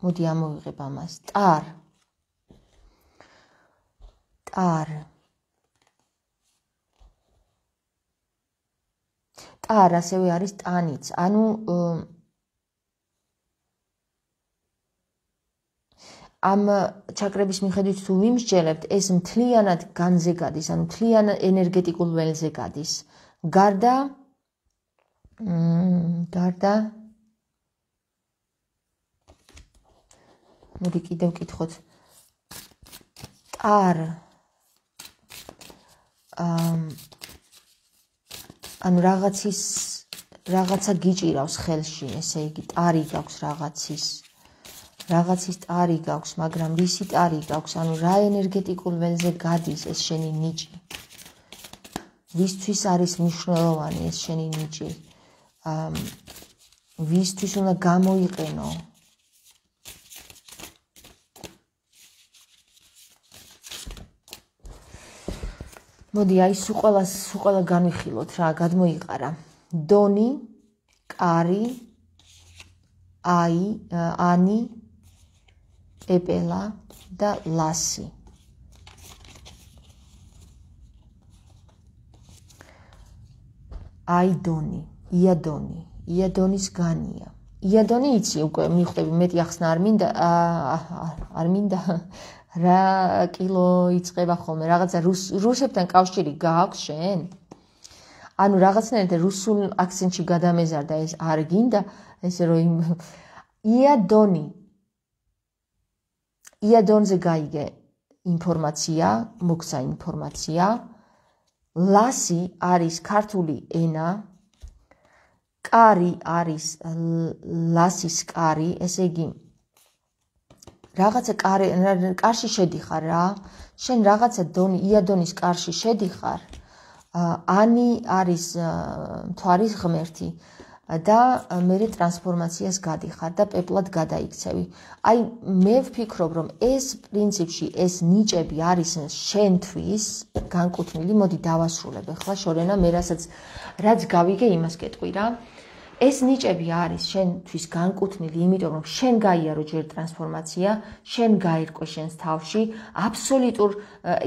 მოდი ამოვიღებ ამას. ტარ. ტარ. ტარ ასევე არის ტანიც. ანუ ამ ჩაკრების მიხედვით თუ ვიმსჯელებთ, ეს მთლიანად განზე გადის, ანუ მთლიან ენერგეტიკულ ველზე გადის. გარდა მ გარდა მოდი კიდევ ვკითხოთ. ტარ ამ ანუ რაღაცის რაღაცა გიჭირავს ხელში, ესე იგი, ტარი გაქვს რაღაცის რაღაცის ტარი გაქვს, მაგრამ რისი ტარი გაქვს? ანუ რა ენერგეტიკულ ველზე გადის ეს შენი ნიჭი? ვისთვის არის მნიშვნელოვანი ეს შენი ნიჭი? ამ ვისთვის უნდა გამოიყენო? მოდი აი სულ ყველა სულ ყველა განვიხილოთ რა, გადმოიყარა. დონი, კარი, აი, ანი, ეპელა და ლასი. აიდონი, იადონი, იადონის განია. იადონი იცი უკვე მიხვდები მეტი ახსნა არ მინდა არ მინდა რა კილო იწება ხოლმე რაღაცა რუსებთან კავშირი გააქვს შენ? ანუ რაღაცნაირად რუსულ აქცენტში გადამეზარდა ეს არ გინდა ესე რომ იადონი იადონზე გაიგე ინფორმაცია, მოგცა ინფორმაცია. ლასი არის ქართული ენა. კარი არის ლასის კარი, ესე იგი რაღაცა კარი კარში შედიხარ რა. შენ რაღაცა დონი იადონის კარში შედიხარ. ანი არის თვარის ღმერთი. და მე ტრანსფორმაციას გადიხარ და პეპლად გადაიქცევი. აი მე ვფიქრობ რომ ეს პრინციპში ეს ნიჭები არის შენთვის განკუთვნილი. მოდი დავასრულებ ახლა შორენა მე რასაც რაც გავიგე იმას გეტყვი რა. ეს ნიჭები არის შენთვის განკუთვნილი, იმიტომ რომ შენ გაიარო ჯერ ტრანსფორმაცია, შენ გაირკვე შენს თავში, აბსოლუტურ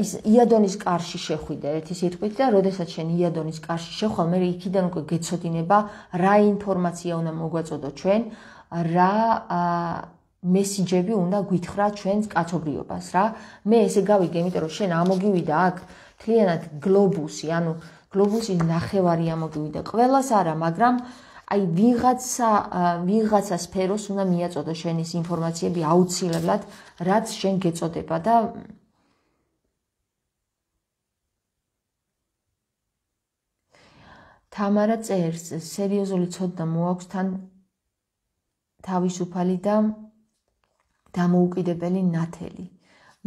ის იადონის კარში შეხვიდე ერთი სიტყვით და როდესაც შენ იადონის კარში შეხვალ, მე იქიდან უკვე გეცოდინება რა ინფორმაცია უნდა მოგვაწოდო ჩვენ, რა მესიჯები უნდა გვითხრა ჩვენს კაცობრიობას რა. მე ესე გავიგე, იმიტომ რომ შენ ამოგივიდა აქ თლიანად გლობუსი, ანუ გლობუსის ნახევარი ამოგივიდა. ყველას არა, მაგრამ აი ვიღაცა ვიღაცა სფეროს უნდა მიაწოდო შენის ინფორმაციები აუცილებლად, რაც შენ გეწოდება და თამარა წერს, სერიოზული ცოდნა მოაქვს თან თავისუფალი და დამოუკიდებელი ნათელი.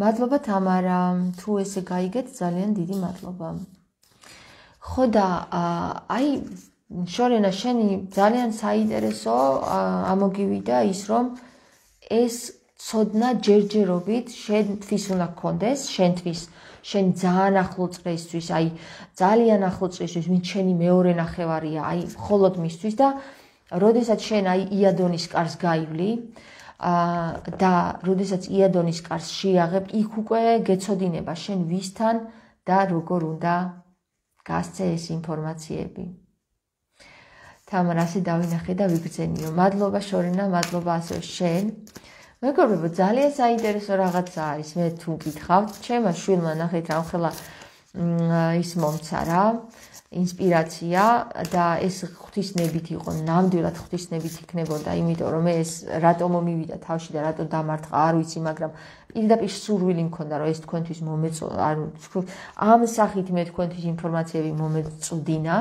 მადლობა თამარა, თუ ესე გაიგეთ, ძალიან დიდი მადლობა. ხო და აი შორენა შენი ძალიან საინტერესო ამოგივიდა ის რომ ეს ცოდნა ჯერჯერობით შენთვის უნდა გქონდეს შენთვის შენ ძალიან ახლო წრესთვის აი ძალიან ახლო წრესთვის ვინ შენი მეორე ნახევარია აი მხოლოდ მისთვის და როდესაც შენ აი იადონის კარს გაივლი აა და როდესაც იადონის კარს შეაღებ, იქ უკვე გეცოდინება შენ ვისთან და როგორ უნდა გასცე ეს ინფორმაციები. თამარ ასე დავინახე და ვიგრძენიო. მადლობა შორენა, მადლობა ასე შენ. მეგობრებო, ძალიან საინტერესო რაღაცა არის. მე თუ გითხავთ, ჩემმა შვილმა ნახეთ რა ხელა ის მომცა რა. ინსპირაცია და ეს ღვთისნებით იყო, ნამდვილად ღვთისნებით იქნებოდა, იმიტომ რომ ეს რატომ მომივიდა თავში და რატომ დამარტყა, არ ვიცი, მაგრამ პირდაპირ სურვილი მქონდა, რომ ეს თქვენთვის მომეწო, არ ამ სახით მე თქვენთვის ინფორმაციები მომეწვდინა.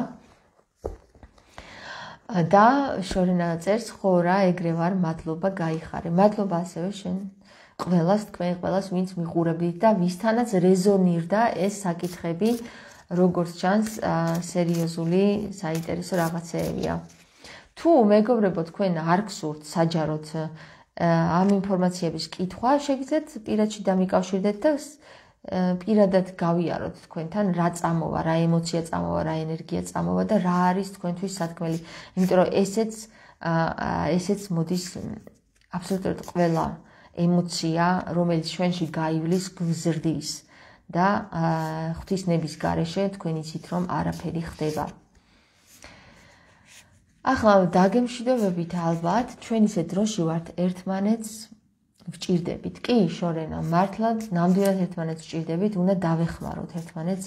და შორენა წერს ხო რა ეგრე ვარ მადლობა გაიხარე. მადლობა ასევე შენ ყველას თქვენ ყველას ვინც მიყურებდით და ვისთანაც რეზონირდა ეს საკითხები როგორც ჩანს სერიოზული საინტერესო რაღაცეებია. თუ მეგობრებო თქვენ არ გსურთ საჯაროდ ამ ინფორმაციების კითხვა შეგიძლიათ პირადში დამიკავშირდეთ და პირადად გავიაროთ თქვენთან რა წამოვა, რა ემოცია წამოვა, რა ენერგია წამოვა და რა არის თქვენთვის სათქმელი. იმიტომ რომ ესეც ესეც მოდის აბსოლუტურად ყველა ემოცია, რომელიც ჩვენში გაივლის, გზრდის და ღვთისნების გარეშე თქვენ იცით რომ არაფერი ხდება. ახლა დაგემშვიდობებით ალბათ, ჩვენ ისე დროში ვართ ერთმანეთს ვჭირდებით. კი, შორენა, მართლაც ნამდვილად ერთმანეთს ვჭირდებით, უნდა დავეხმაროთ ერთმანეთს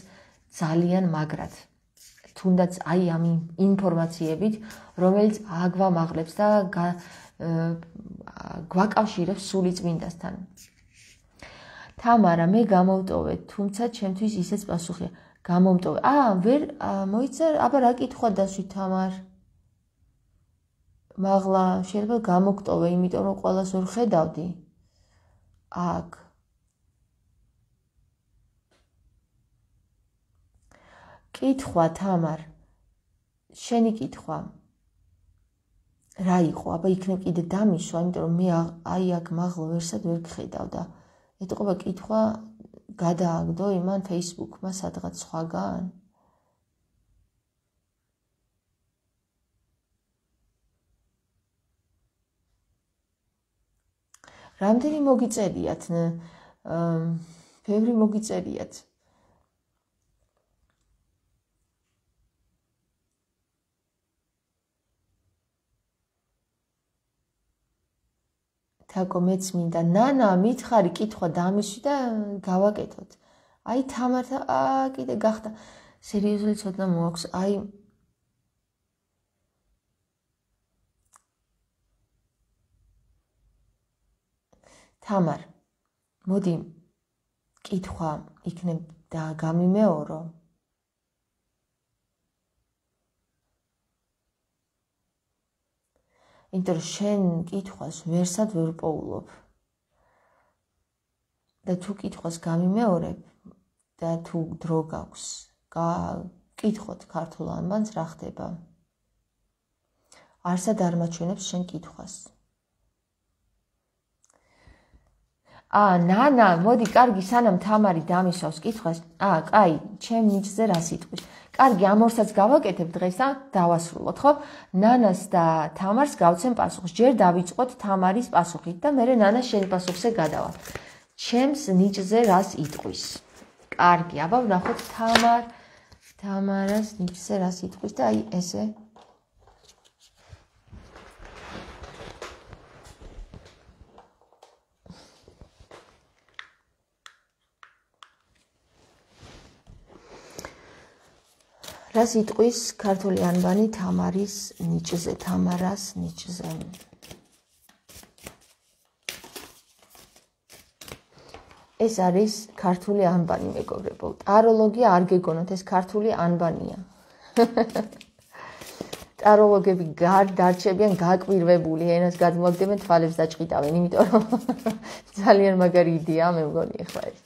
ძალიან მაგრად. თუნდაც აი ამ ინფორმაციებით, რომელიც აგვამაღლებს და გვაკავშირებს სული წმინდასთან. თამარა, მე გამოვტოვე, თუმცა ჩემთვის ისეც პასუხია. გამომტოვე. აა, ვერ მოიცა, აბა რა კითხვა დასვი თამარ? მაღლა შეიძლება გამოგტოვე, იმიტომ რომ ყოველას ვერ ხედავდი. აქ. კითხვა თამარ. შენი კითხვა. რა იყო? აბა იქნებ კიდე დამიშვა იმიტომ რომ მე აი აქ მაღლა ვერსად ვერ გხედავ და ეთყობა კითხვა გადააგდო იმან Facebook-მა სადღაც სხვაგან რამდენი მოგიწერიათ? აა ბევრი მოგიწერიათ. თაკო მეც მინდა ნანა მითხარი კითხვა დამიში და გავაკეთოთ. აი თამართა აა კიდე გახდა სერიოზული ცოტა მოაქვს. აი თამარ მოდი კითხვა იქნებ და გამიმეორო. ინტერ შენ კითხვას ვერსად ვერ პოულობ. და თუ კითხვას გამიმეორებ და თუ დრო გაქვს კითხოთ ქართულ ანბანს რა ხდება. არსად არ მაჩვენებს შენ კითხვას აა ნანა, მოდი, კარგი, სანამ თამარი დამისავს კითხვას. აა, კაი, ჩემ ნიჭზე რა სიტყვის. კარგი, ამ ორსაც გავაკეთებ დღეს და დავასრულოთ, ხო? ნანას და თამარს გავცემ პასუხს. ჯერ დავიწყოთ თამარის პასუხით და მერე ნანას შენ პასუხზე გადავალ. ჩემს ნიჭზე რას იტყვის? კარგი, აბა ვნახოთ თამარ თამარას ნიჭზე რას იტყვის და აი ესე რას იტყვის ქართული ანბანი თამარის ნიჭზე, თამარას ნიჭზე? ეს არის ქართული ანბანი, მეგობრებო. ტაროლოგია არ გეგონოთ, ეს ქართული ანბანია. ტაროლოგები გარ დარჩებიან გაკვირვებული, ენას გადმოგდებენ, თვალებს დაჭყიტავენ, იმიტომ რომ ძალიან მაგარი იდეა მე მგონი ახლა ეს.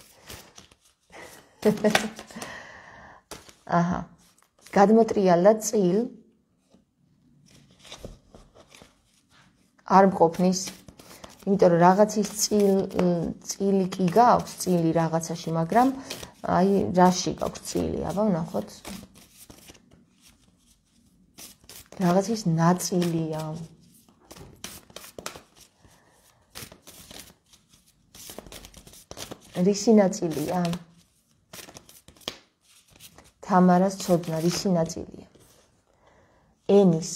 აჰა. გადმოტრიალდა წილ არ მყოფნის იმიტომ რომ რაღაცის წილ წილი კი გაქვს წილი რაღაცაში მაგრამ აი რაში გაქვს წილი აბა ვნახოთ რაღაცის ნაწილია. რისი ნაწილია? თამარას ცოდნა რისი ნაწილია? ენის.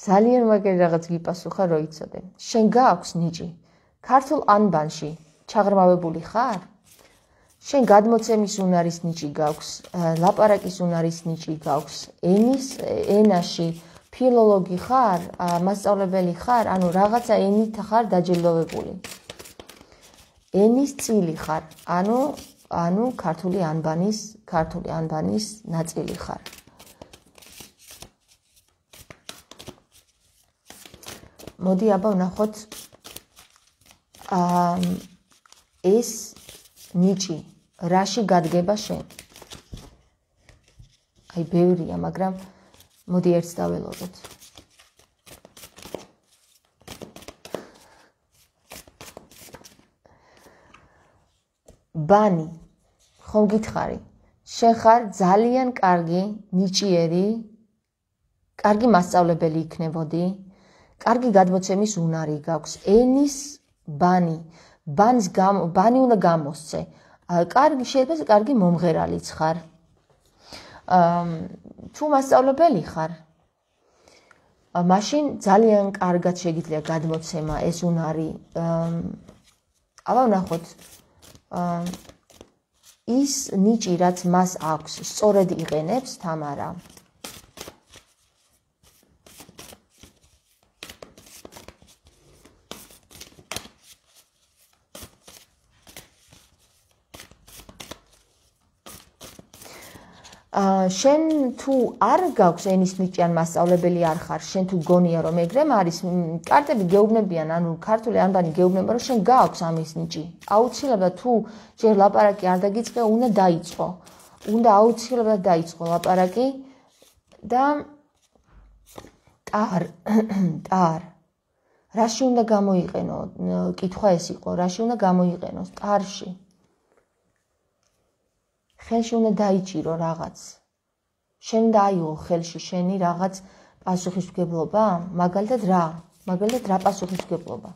ძალიან მაგარი რაღაც გიპასუხა რო იცოდე. შენ გააქვს ნიჭი? ქართულ ანბანში ჩაღრმავებული ხარ? შენ გადმოცემის უნარის ნიჭი გაქვს, ლაპარაკის უნარის ნიჭი გაქვს, ენის ენაში ფილოლოგი ხარ, მასწავლებელი ხარ, ანუ რაღაცა ენით ხარ დაჯილდოვებული. ენის წილი ხარ, ანუ ანუ ქართული ანბანის, ქართული ანბანის ნაწილი ხარ. მოდი აბა ვნახოთ აა ეს ნიჭი რაში გადგება შენ? აი ბევრია, მაგრამ მოდი ერთს დაველოდოთ. ბანი ხომ გითხარი? შენ ხარ ძალიან კარგი ნიჭიერი, კარგი მასწავლებელი იქნებოდი. კარგი გადმოცემის უნარი გაქვს. ენის ბანი, ბანის გამო, ბანი უნდა გამოსცე. კარგი შეიძლება კარგი მომღერალიც ხარ. აა თუ მასწავლებელი ხარ, მაშინ ძალიან კარგად შეიძლება გადმოცემა ეს უნარი. აა ვნახოთ. ის ნიჭი რაც მას აქვს, სწორედ იყენებს თამარა. შენ თუ არ გაქვს ენის ნიჭიან მასწავლებელი არ ხარ, შენ თუ გონია რომ ეგრემ არის, კარტები გეუბნებიან, ანუ ქართული ანბანი გეუბნება რომ შენ გაქვს ამის ნიჭი. აუცილებლად თუ ჯერ ლაპარაკი არ დაგიწყე, უნდა დაიწყო. უნდა აუცილებლად დაიწყო ლაპარაკი და ტარ ტარ რაში უნდა გამოიყენო? კითხვა ეს იყო, რაში უნდა გამოიყენოს? ტარში. ხელში უნდა დაიჭირო რაღაც. შენ დაიო ხელში შენი რაღაც პასუხისმგებლობა? მაგალითად რა? მაგალითად რა პასუხისმგებლობა?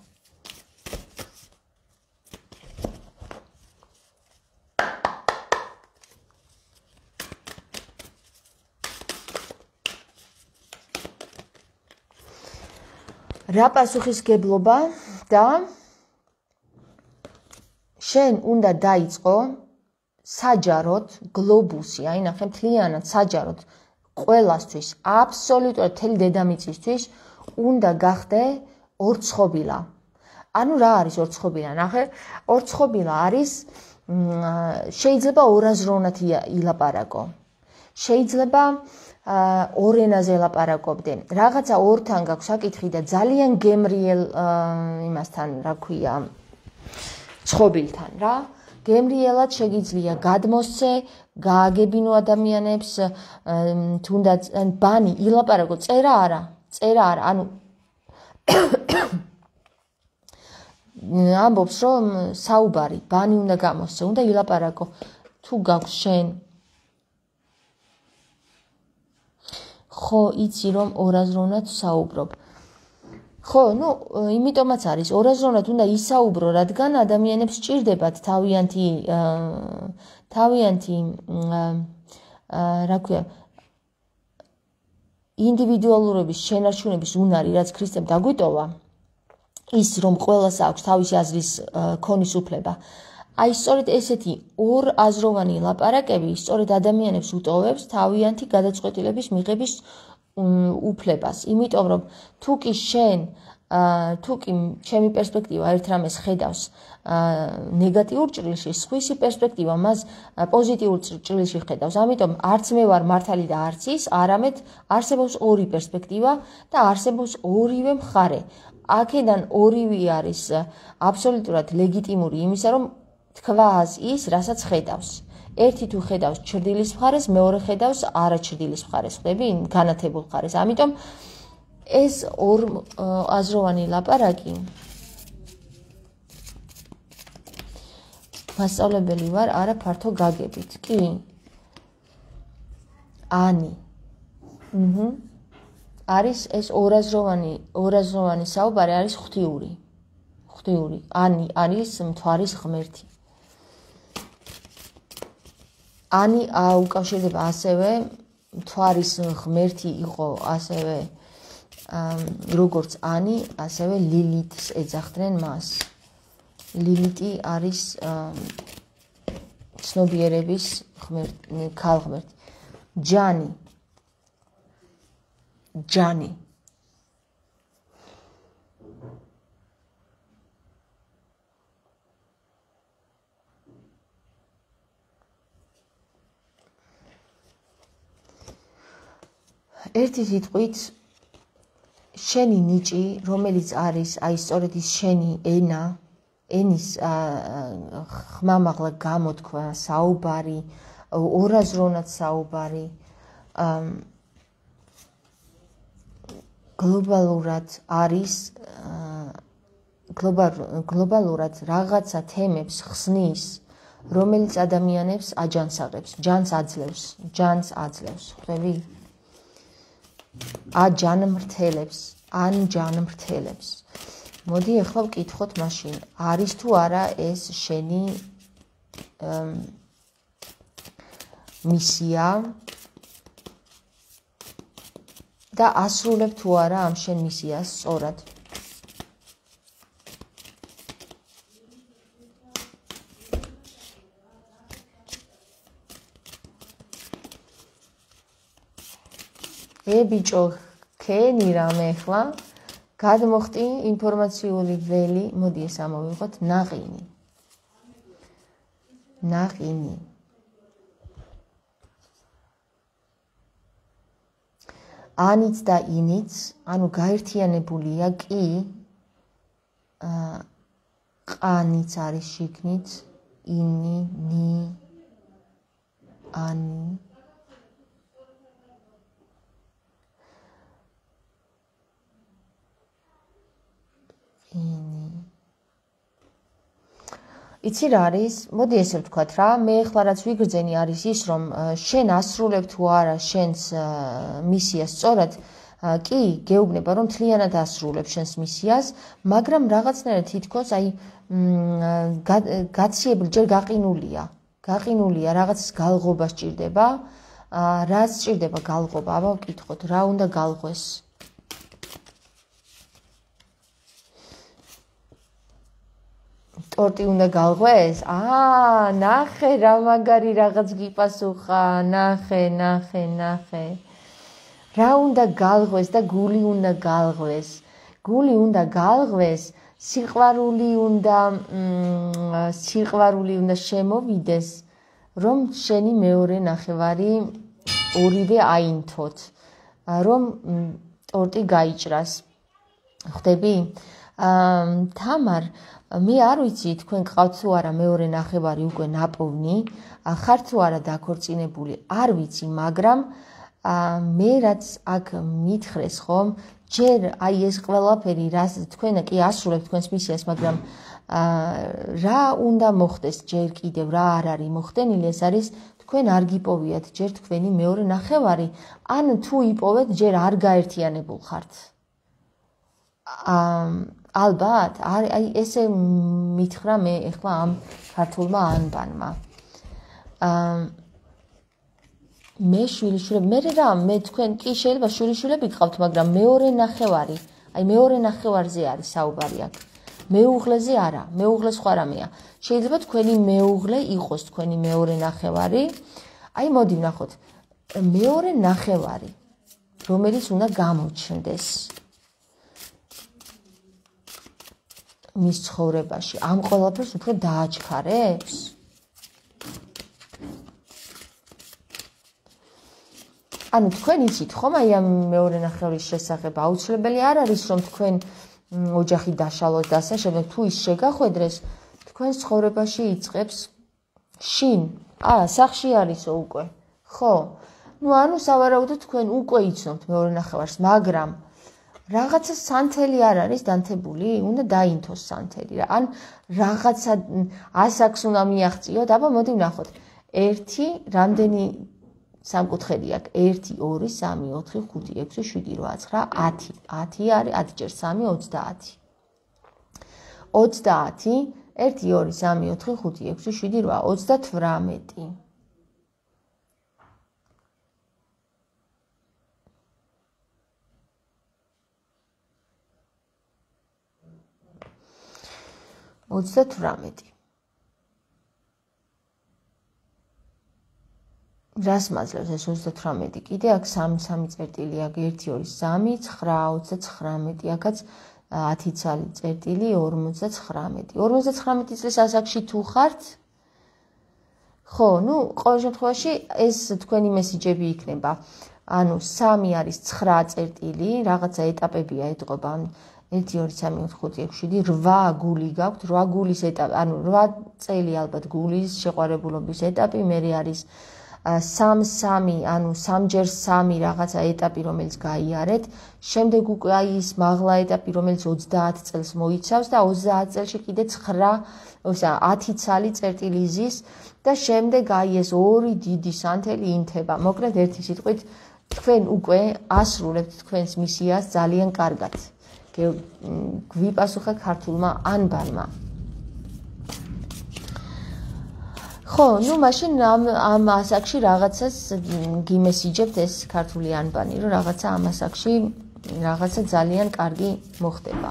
რა პასუხისგებლობა და შენ უნდა დაიწყო საჯაროდ გლობუსი, აი ნახე მთლიანად საჯაროდ ყველასთვის, აბსოლუტურად თელი დედამიწისთვის უნდა გახდე ორცხობილა. ანუ რა არის ორცხობილა? ნახე, ორცხობილა არის შეიძლება ორაზროვნად ილაპარაკო. შეიძლება ორ ენაზე ლაპარაკობდე. რაღაცა ორთან გაქვს საკითხი და ძალიან გემრიელ იმასთან, რა ქვია, ცხობილთან რა. გემრიელად შეგიძლია გადმოსცე, გააგებინო ადამიანებს, თუნდაც ბანი ილაპარაკო, წერა არა, წერა არა, ანუ ამბობს რომ საუბარი, ბანი უნდა გამოსცე, უნდა ილაპარაკო. თუ გაქვს შენ ხო იცი რომ ორაზროვნად საუბრობ. ხო, ну, იმიტომაც არის, ორაზროვნად უნდა ისაუბრო, რადგან ადამიანებს ჭირდებათ თავიანთი თავიანთი რა ქვია ინდივიდუალურობის შენარჩუნების უნარი, რაც ქრისტემ დაგვიტოვა, ის რომ ყოველას აქვს თავისი აზრის ქონის უფლება. აი, სწორედ ესეთი ორ აზროვანი ლაპარაკები სწორედ ადამიანებს უტოვებს თავიანთი გადაწყვეტილების მიღების უფლებას, იმიტომ რომ თუ კი შენ აა თუ კი ჩემი პერსპექტივა ერთ რამეს ხედავს აა ნეგატიურ ჭრილში, სხვისი პერსპექტივა მას პოზიტიურ ჭრილში ხედავს. ამიტომ არც მე ვარ მართალი და არც ის, არამედ არსებობს ორი პერსპექტივა და არსებობს ორივე მხარე. აქედან ორივე არის აბსოლუტურად ლეგიტიმური იმისა, რომ თქვას ის, რასაც ხედავს. ერთი თუ ხედავს ჩრდილის მხარეს, მეორე ხედავს არაჩრდილის მხარეს, ხდები? განათებულ მხარეს. ამიტომ ეს ორ აზროვანი ლაპარაკი მასწავლებელი ვარ არა ფართო გაგებით. კი. ანი. აჰა. არის ეს ორაზროვანი, ორაზროვანი საუბარი არის ღვთიური. ღვთიური. ანი არის მთვარის ღმერთი. ანი უკავშირდება ასევე მთვარის ღმერთი იყო ასევე როგორც ანი, ასევე ლილითს ეძახდნენ მას. ლილიტი არის ცნობიერების ღმერთი, ქალღმერთი. ჯანი. ჯანი. ერთი სიტყვით შენი ნიჭი, რომელიც არის აი სწორედ ის შენი ენა, ენის ხმამაღლა გამოთქვა, საუბარი, ორაზროვნად საუბარი, გლობალურად არის გლობალურად რაღაცა თემებს ხსნის, რომელიც ადამიანებს აჯანსაღებს, ჯანს აძლევს, ჯანს აძლევს, ხვდები? ა ჯანმრთელებს, ან ჯანმრთელებს. მოდი ახლა ვკითხოთ მაშინ, არის თუ არა ეს შენი მისია და ასრულებ თუ არა ამ შენ მისიას სწორად? ე ბიჭო ქენი რამე ხლა გადმოხტი ინფორმაციული ველი მოდი ეს ამოვიღოთ ნაღინი ნაღინი ანიც და ინიც ანუ გაერთიანებულია კი აა ყანიც არის შიგნით ინი ნი ანი იცი რა არის? მოდი ესე ვთქვათ რა, მე ახლა რაც ვიგრძენი არის ის, რომ შენ ასრულებ თუ არა შენს მისიას სწორად, კი, გეუბნება რომ თლიანად ასრულებ შენს მისიას, მაგრამ რაღაცნაირად თითქოს აი გაციებული ჯერ გაყინულია. გაყინულია, რაღაც გალღობა სჭირდება. რა სჭირდება გალღობა? აბა ვკითხოთ, რა უნდა გალღვეს? ტორტი უნდა გალღვეს? აა, ნახე რა მაგარი რაღაც გიპასუხა, ნახე, ნახე, ნახე. რა უნდა გალღვეს და გული უნდა გალღვეს? გული უნდა გალღვეს, სიყვარული უნდა სიყვარული უნდა შემოვიდეს, რომ შენი მეორე ნახევარი ორივე აინთოთ, რომ ტორტი გაიჭრას. ხვდები? აა თამარ მე არ ვიცი თქვენ გყავთ თუ არა მეორე ნახევარი უკვე ნაპოვნი, ხარ თუ არა დაქორწინებული, არ ვიცი, მაგრამ მე რაც აქ მითხრეს ხომ, ჯერ აი ეს ყველაფერი რას თქვენ კი ასრულებთ თქვენს მისიას, მაგრამ რა უნდა მოხდეს? ჯერ კიდევ რა არ არის მოხდენილი, ეს არის თქვენ არ გიპოვიათ ჯერ თქვენი მეორე ნახევარი, ან თუ იპოვეთ ჯერ არ გაერთიანებულ ხართ. აა ალბათ აი ესე მითხრა მე ეხლა ამ ქართულმა ანბანმა. აა მე შვილიშვილები მე რა მე თქვენ კი შეიძლება შვილიშვილები გყავთ მაგრამ მეორე ნახევარი აი მეორე ნახევარზე არის საუბარი აქ. მეუღლეზე არა მეუღლე სხვა რამეა. შეიძლება თქვენი მეუღლე იყოს თქვენი მეორე ნახევარი. აი მოდი ნახოთ მეორე ნახევარი რომელიც უნდა გამოჩნდეს მის ცხოვრებაში. ამ ყველაფერს უფრო დააჩქარებს? ანუ თქვენ იცით ხომ აი ამ მეორე ნახევრის შესახებ აუცილებელი არ არის რომ თქვენ ოჯახი დაშალოთ და ასე შემდეგ თუ ის შეგახვედრეს თქვენ ცხოვრებაში იწყებს შინ. ა სახში არისო უკვე. ხო. ну ანუ სავარაუდოდ თქვენ უკვე იცნობთ მეორე ნახევარს მაგრამ რაღაცა სანთელი არ არის დანთებული, უნდა დაინთოს სანთელი რა. ან რაღაცა ასაკს უნდა მიაღწიოთ, აბა მოდი ვნახოთ. 1 რამდენი სამკუთხედი აქვს 1 2 3 4 5 6 7 8 9 10 10 არის 10 ჯერ 3 30 30 1 2 3 4 5 6 7 8 38 38 რას მაძლევს ეს 38 კიდე აქ 3 3 წერტილი აქ 1 2 3 9 39 აქაც 10 ცალი წერტილი 59 59 წლის ასაკში თუ ხართ? ხო ნუ ყოველ შემთხვევაში ეს თქვენი მესიჯები იქნება. ანუ 3 არის 9 წერტილი რაღაცა ეტაპებია ეთყობა 1 2 3 4 5 6 7 8 გული გაქვთ 8 გულის ეტაპი ანუ 8 წელი ალბათ გულის შეყვარებულობის ეტაპი მე არის 3-3, ანუ 3ჯერ 3 რაღაცა ეტაპი, რომელიც გაიარეთ, შემდეგ უკვე აი ის მაღლა ეტაპი, რომელიც 30 წელს მოიცავს და 30 წელში კიდე 9, ისა 10 ცალი წერტილი ზის და შემდეგ აი ეს ორი დიდი სანთელი ინთება. მოკლედ ერთი სიტყვით თქვენ უკვე ასრულებთ თქვენს მისიას ძალიან კარგად. გვიპასუხა ქართულმა ანბანმა. ხო, ну, მაშინ ამ ამ ასაკში რაღაცას გიმესიჯებთ ეს ქართული ანბანი, რომ რაღაცა ამ ასაკში რაღაცა ძალიან კარგი მოხდება.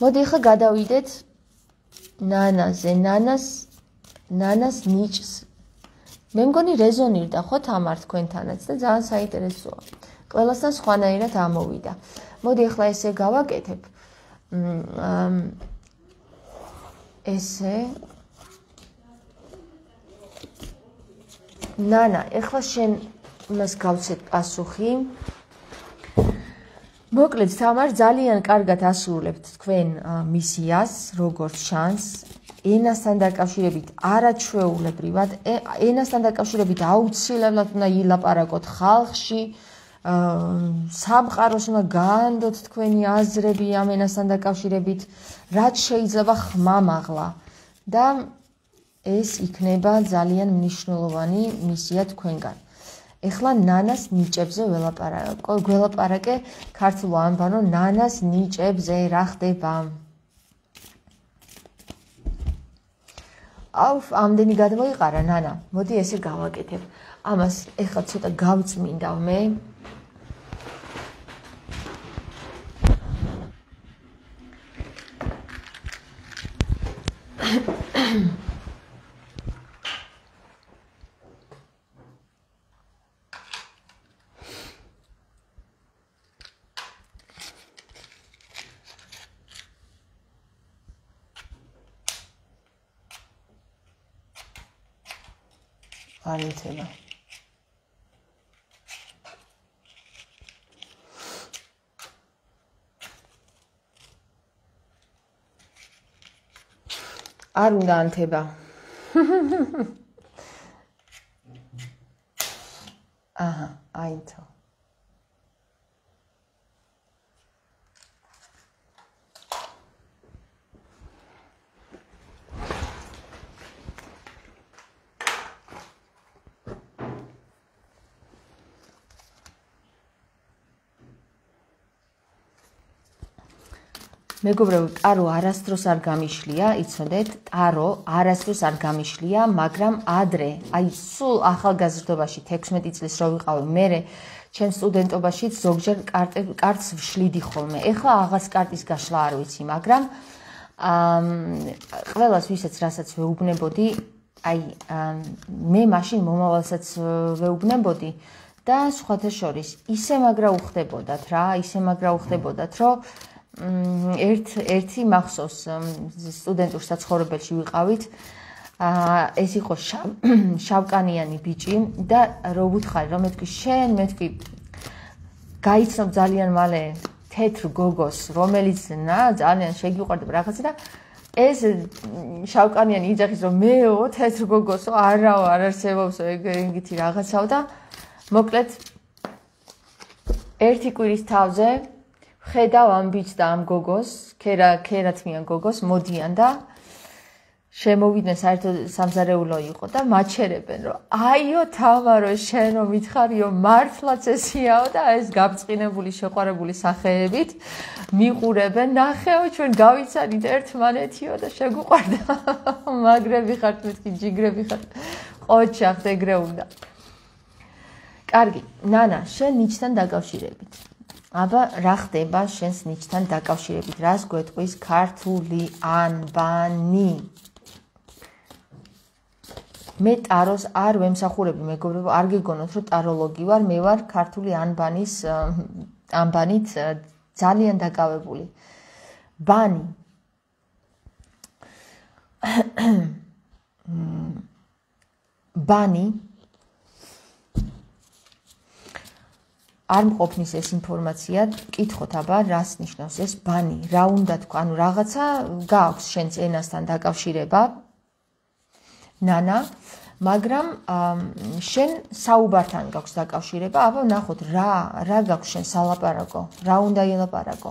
მოდი ახლა გადავიდეთ ნანაზე, ნანას ნანას ნიჭს. მე მგონი რეზონირდა ხო თამარ თქვენთანაც და ძალიან საინტერესოა. ყველასთან სხვანაირად ამოვიდა. მოდი ახლა ესე გავაკეთებ. მ ესე ნანა, ეხლა შენ მას გავცეთ პასუხი. მოკლედ, თამარ ძალიან კარგად ასრულებთ თქვენ მისიას, როგორც შანს ენასთან დაკავშირებით არაჩვეულებრივად, ენასთან დაკავშირებით აუცილებლად უნდა ილაპარაკოთ ხალხში. სამყაროს უნდა გაანდოთ თქვენი აზრები ამ ენასთან დაკავშირებით, რაც შეიძლება ხმამაღლა და ეს იქნება ძალიან მნიშვნელოვანი მისია თქვენგან. ეხლა ნანას ნიჭებზე ველაპარაკე, ველაპარაკე ქართულ ანბანო ნანას ნიჭებზე რა ხდება? აუ, ამდენი გადმოიყარა ნანა. მოდი ესე გავაკეთებ. ამას ეხლა ცოტა გავწმინდა მე. არ არ უნდა ანთება. აჰა, აიცო. მეგობრებო, ტარო არასდროს არ გამიშლია, იცოდეთ, ტარო არასდროს არ გამიშლია, მაგრამ ადრე, აი სულ ახალგაზრდობაში 16 წლის რო ვიყავი, მე ჩემ სტუდენტობაში ზოგჯერ კარტს ვშლიდი ხოლმე. ეხლა აღას კარტის გაშლა არ ვიცი, მაგრამ ამ ყველას ვისაც რასაც ვეუბნებოდი, აი მე მაშინ მომავალსაც ვეუბნებოდი და სხვათა შორის ისე მაგრა უხდებოდათ რა, ისე მაგრა უხდებოდათ, რომ ერთ ერთი მახსოვს სტუდენტურ საცხოვრებელში ვიყავით. აა ეს იყო შავკანიანი ბიჭი და რო ვუთხარი რომ მეთქი შენ მეთქი გაიცნობ ძალიან მალე თეთრ გოგოს რომელიც ნა ძალიან შეგიყვარდება რაღაცა და ეს შავკანიანი იძახის რომ მეო თეთრ გოგოსო არაო არ არსებობს ეგეთი რაღაცაო და მოკლედ ერთი კვირის თავზე ხედავ ამ ბიჭს და ამ გოგოს, ქერა ქერათმიან გოგოს მოდიან და შემოვიდნენ საერთოდ სამზარეულო იყო და მაჩერებენ რომ აიო თამარო შენ რომ მითხარიო მართლაც ესიაო და ეს გაბწყინებული შეყარებული სახეებით მიყურებენ. ნახეო ჩვენ გავიცანით ერთმანეთიო და შეგუყარდა მაგრები ხართ მეთქი ჯიგრები ხართ. ყოჩახ ეგრე უნდა კარგი. ნანა შენ ნიჩთან დაკავშირებით აბა რა ხდება შენს ნიჩთან დაკავშირებით? რას გვეტყვის ქართული ანბანი? მე ტაროს არ ვემსახურები მეგობრებო არ გეგონოთ რომ ტაროლოგი ვარ მე ვარ ქართული ანბანის ანბანით ძალიან დაკავებული. ბანი. ბანი არ მყოფნის ეს ინფორმაცია კითხოთ აბა რას ნიშნავს ეს ბანი? რა უნდა თქვა ანუ რაღაცა გააქვს შენს ენასთან დაკავშირება. ნანა მაგრამ შენ საუბართან გაქვს დაკავშირება. აბა ნახოთ რა რა გაქვს შენ სალაპარაკო? რა უნდა ელაპარაკო?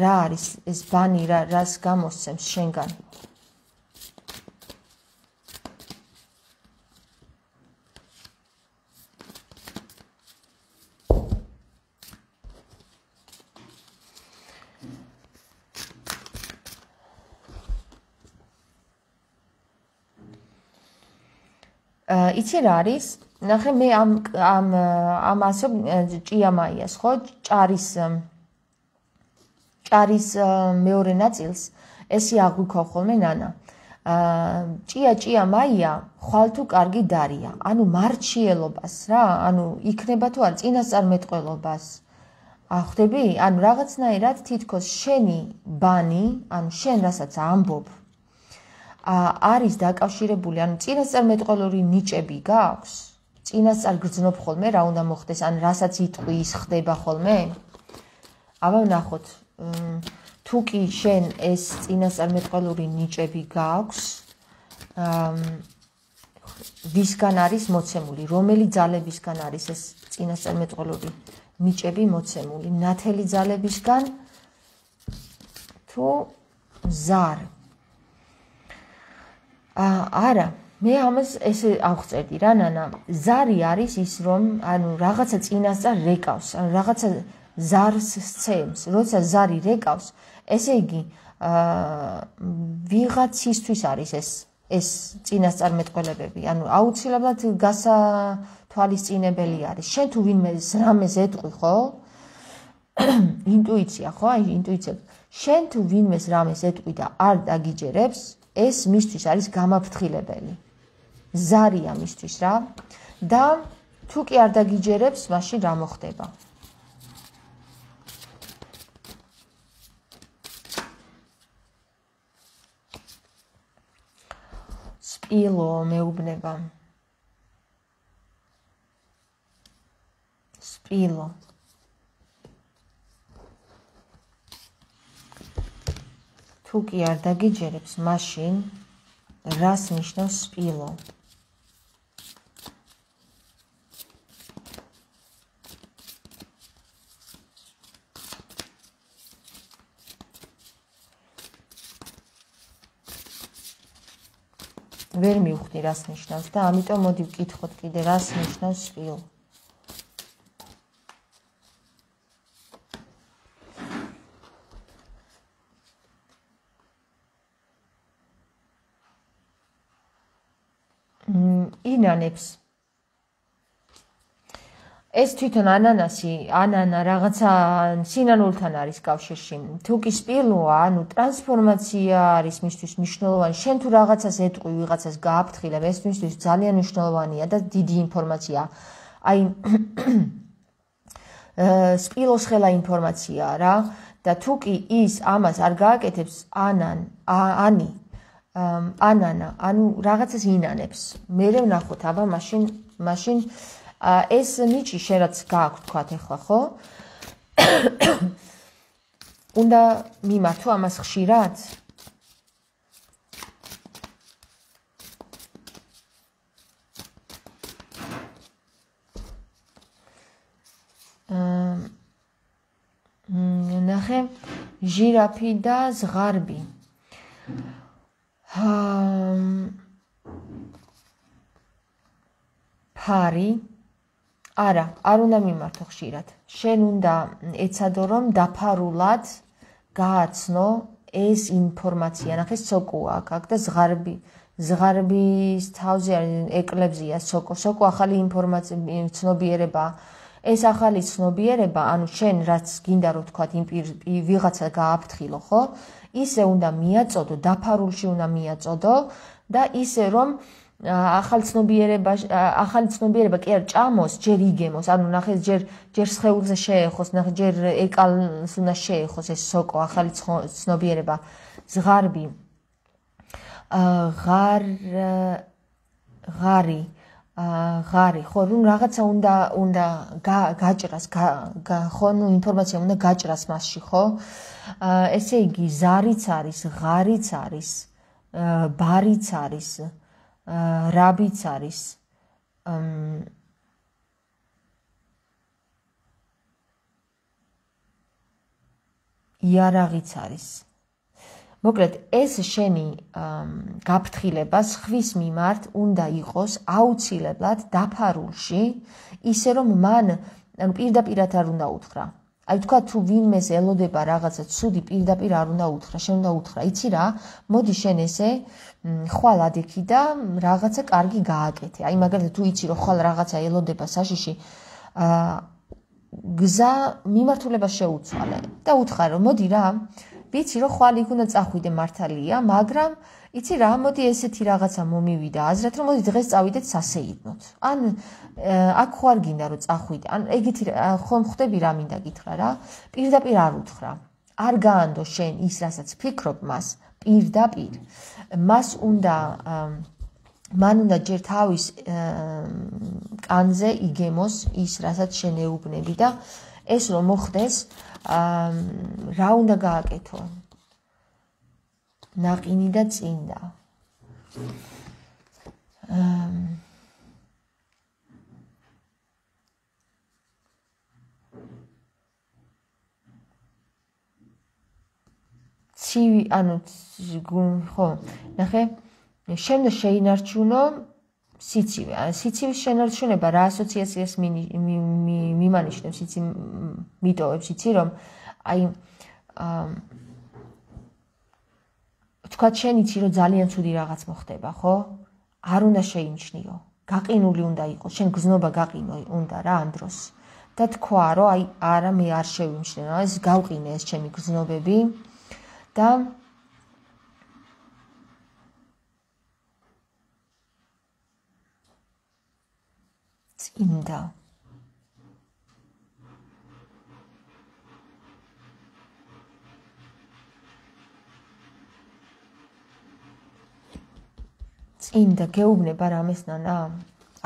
რა არის ეს ბანი? რა რას გამოსცემს შენგან იცი რა არის? ნახე მე ამ ამ ამ ასო ჭიამაიას ხო? ჭარის ჭარის მეორე ნაწილს ესი აღვიქო ხოლმე ნანა. აა ჭია ჭია მაია ხვალ თუ კარგი დარია. ანუ მარჩიელობას რა, ანუ იქნება თუ არ წინასწარმეტყველობას. ახვდები? ანუ რაღაცნაირად თითქოს შენი ბანი, ანუ შენ რასაც ამბობ, არის დაკავშირებული, ანუ წინასწარმეტყველური ნიჭები გაქვს? წინასწარ გრძნობ ხოლმე რა უნდა მოხდეს, ან რასაც იტყვის ხდება ხოლმე? აბა ნახოთ. თუ კი შენ ეს წინასწარმეტყველური ნიჭები გაქვს, ვისგან არის მოცემული? რომელი ძალებისგან არის ეს წინასწარმეტყველური ნიჭები მოცემული? ნათელი ძალებისგან თუ ზარ არა მე ამას ესე აღწერდი რა ნანა. ზარი არის ის რომ ანუ რაღაცა წინასწარ რეკავს ანუ რაღაცა ზარს სცემს როცა ზარი რეკავს ესე იგი ვიღაცისთვის არის ეს ეს წინასწარ მეტყოლებები ანუ აუცილებლად გასათვალისწინებელი არის. შენ თუ ვინმე რამეს ეტყვი ხო? ინტუიცია ხო? აი ინტუიცია შენ თუ ვინმეს რამეს ეტყვი და არ დაგიჯერებს ეს მისთვის არის გამაფრთხილებელი. ზარია მისთვის რა. და თუ კი არ დაგიჯერებს, მაშინ რა მოხდება? სპილო მეუბნება. სპილო თუ კი არ დაგიჯერებს მაშინ რას ნიშნავს სპილო? ვერ მივხვდი რას ნიშნავს და ამიტომ მოდი ვკითხოთ კიდე რას ნიშნავს სპილო ინანებს. ეს თვითონ ანანასი ანანა რაღაცა სინანულთან არის კავშირში. თუ კი სპილოა ანუ ტრანსფორმაცია არის მისთვის მნიშვნელოვანი. შენ თუ რაღაცას ეტყვი ვიღაცას გააფრთხილებ ეს მისთვის ძალიან მნიშვნელოვანია და დიდი ინფორმაცია. აი სპილოს ხელა ინფორმაციაა რა. და თუ კი ის ამას არ გააკეთებს ანან ანი ანანა, ანუ რაღაცას ინანებს. მე ვნახოთ, აბა მაშინ მაშინ ეს ნიჭი შენაც გააქვს თქვა ახლა, ხო? უნდა მიმართო ამას ხშირად? აა ნახე ჟირაფი და ზღარბი. ფარი არა, არ უნდა მიმართო ხშირად. შენ უნდა ეცადო რომ დაფარულად გააცნო ეს ინფორმაცია. ნახე სოკოა აქ და ზღარბი ზღარბის თავზე არის ეკლებზია სოკო. სოკო ახალი ინფორმაცია ცნობიერება. ეს ახალი ცნობიერება, ანუ შენ რაც გინდა რომ თქვა იმ ვიღაცა გააფრთხილო, ხო? ისე უნდა მიაწოდო, დაფარულში უნდა მიაწოდო და ისე რომ ახალ ცნობიერება ახალი ცნობიერება კი არ ჭამოს, ჯერ იგემოს, ანუ ნახე ჯერ ჯერ შეეულზე შეეხოს, ნახე ჯერ ეკალს უნდა შეეხოს ეს სოკო, ახალი ცნობიერება, ზღარბი. აა ღარ ღარი. ღარი. ხო რომ რაღაცა უნდა უნდა გაჭრას ხო ნუ ინფორმაცია უნდა გაჭრას მასში ხო ესე იგი ზარიც არის ღარიც არის ბარიც არის რაბიც არის იარაღიც არის. მოკლედ ეს შენი გაფრთხილება ხვის მიმართ უნდა იყოს აუცილებლად დაფარულში ისე რომ მან ანუ პირდაპირად არ უნდა უთხრა აი თქვა თუ ვინმეს ელოდება რაღაცა ცუდი პირდაპირ არ უნდა უთხრა, შენ უნდა უთხრა. იცი რა? მოდი შენ ესე ხვალ ადიქი და რაღაცა კარგი გააკეთე. აი მაგალითად თუ იცი რომ ხვალ რაღაცა ელოდება საშიში აა გზა მიმართულება შეუცვალე და უთხრა რომ მოდი რა ვიცი რომ ხვალ იქ უნდა წახვიდე მართალია, მაგრამ იცი რა, მოდი ესეთი რაღაცა მომივიდა, აზრად რომ მოდი დღეს წავიდეთ სასეიდნოთ. ან აქ ხო არ გინდა რომ წახვიდე. ან ეგეთი ხომ ხვდები რა მინდა გითხრა რა. პირდაპირ არ უთხრა. არ გაანდო შენ ის, რასაც ფიქრობ მას, პირდაპირ. მას უნდა მან უნდა ჯერ თავის კანზე იგემოს ის, რასაც შენ ეუბნები და ეს რომ მოხდეს, რა უნდა გააკეთო? ნაყინი და წინდა. ცივი, ანუ ხო, ნახე, შემდეგ შეინარჩუნო სიცივე. ან სიცივის შენარჩუნება რა ასოციაციას მიმანიშნებს იცი მიტოვებს იცი რომ აი აა თქვა შენ იცი რომ ძალიან ცუდი რაღაც მოხდება, ხო? არ უნდა შეიმჩნიო. გაყინული უნდა იყოს, შენ გზნობა გაყინო უნდა რა ამ დროს. და თქვა რომ აი არა მე არ შევიმჩნეო, ეს გავყინე ეს ჩემი გზნობები და წინდა წინდა გეუბნება რამეს ნანა?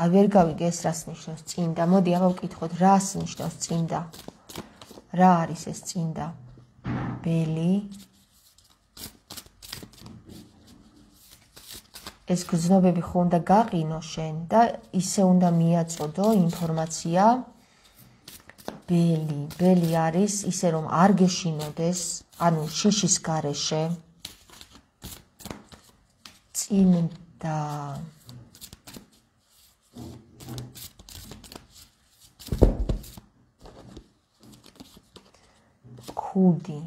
აი ვერ გავიგე ეს რას ნიშნავს წინდა. მოდი ახლა ვკითხოთ, რას ნიშნავს წინდა? რა არის ეს წინდა? ბელი ეს გზნობები ხო უნდა გაყინო შენ და ისე უნდა მიაწოდო ინფორმაცია ბელი ბელი არის ისე რომ არ გეშინოდეს ანუ შიშის გარეშე წინ და კუდი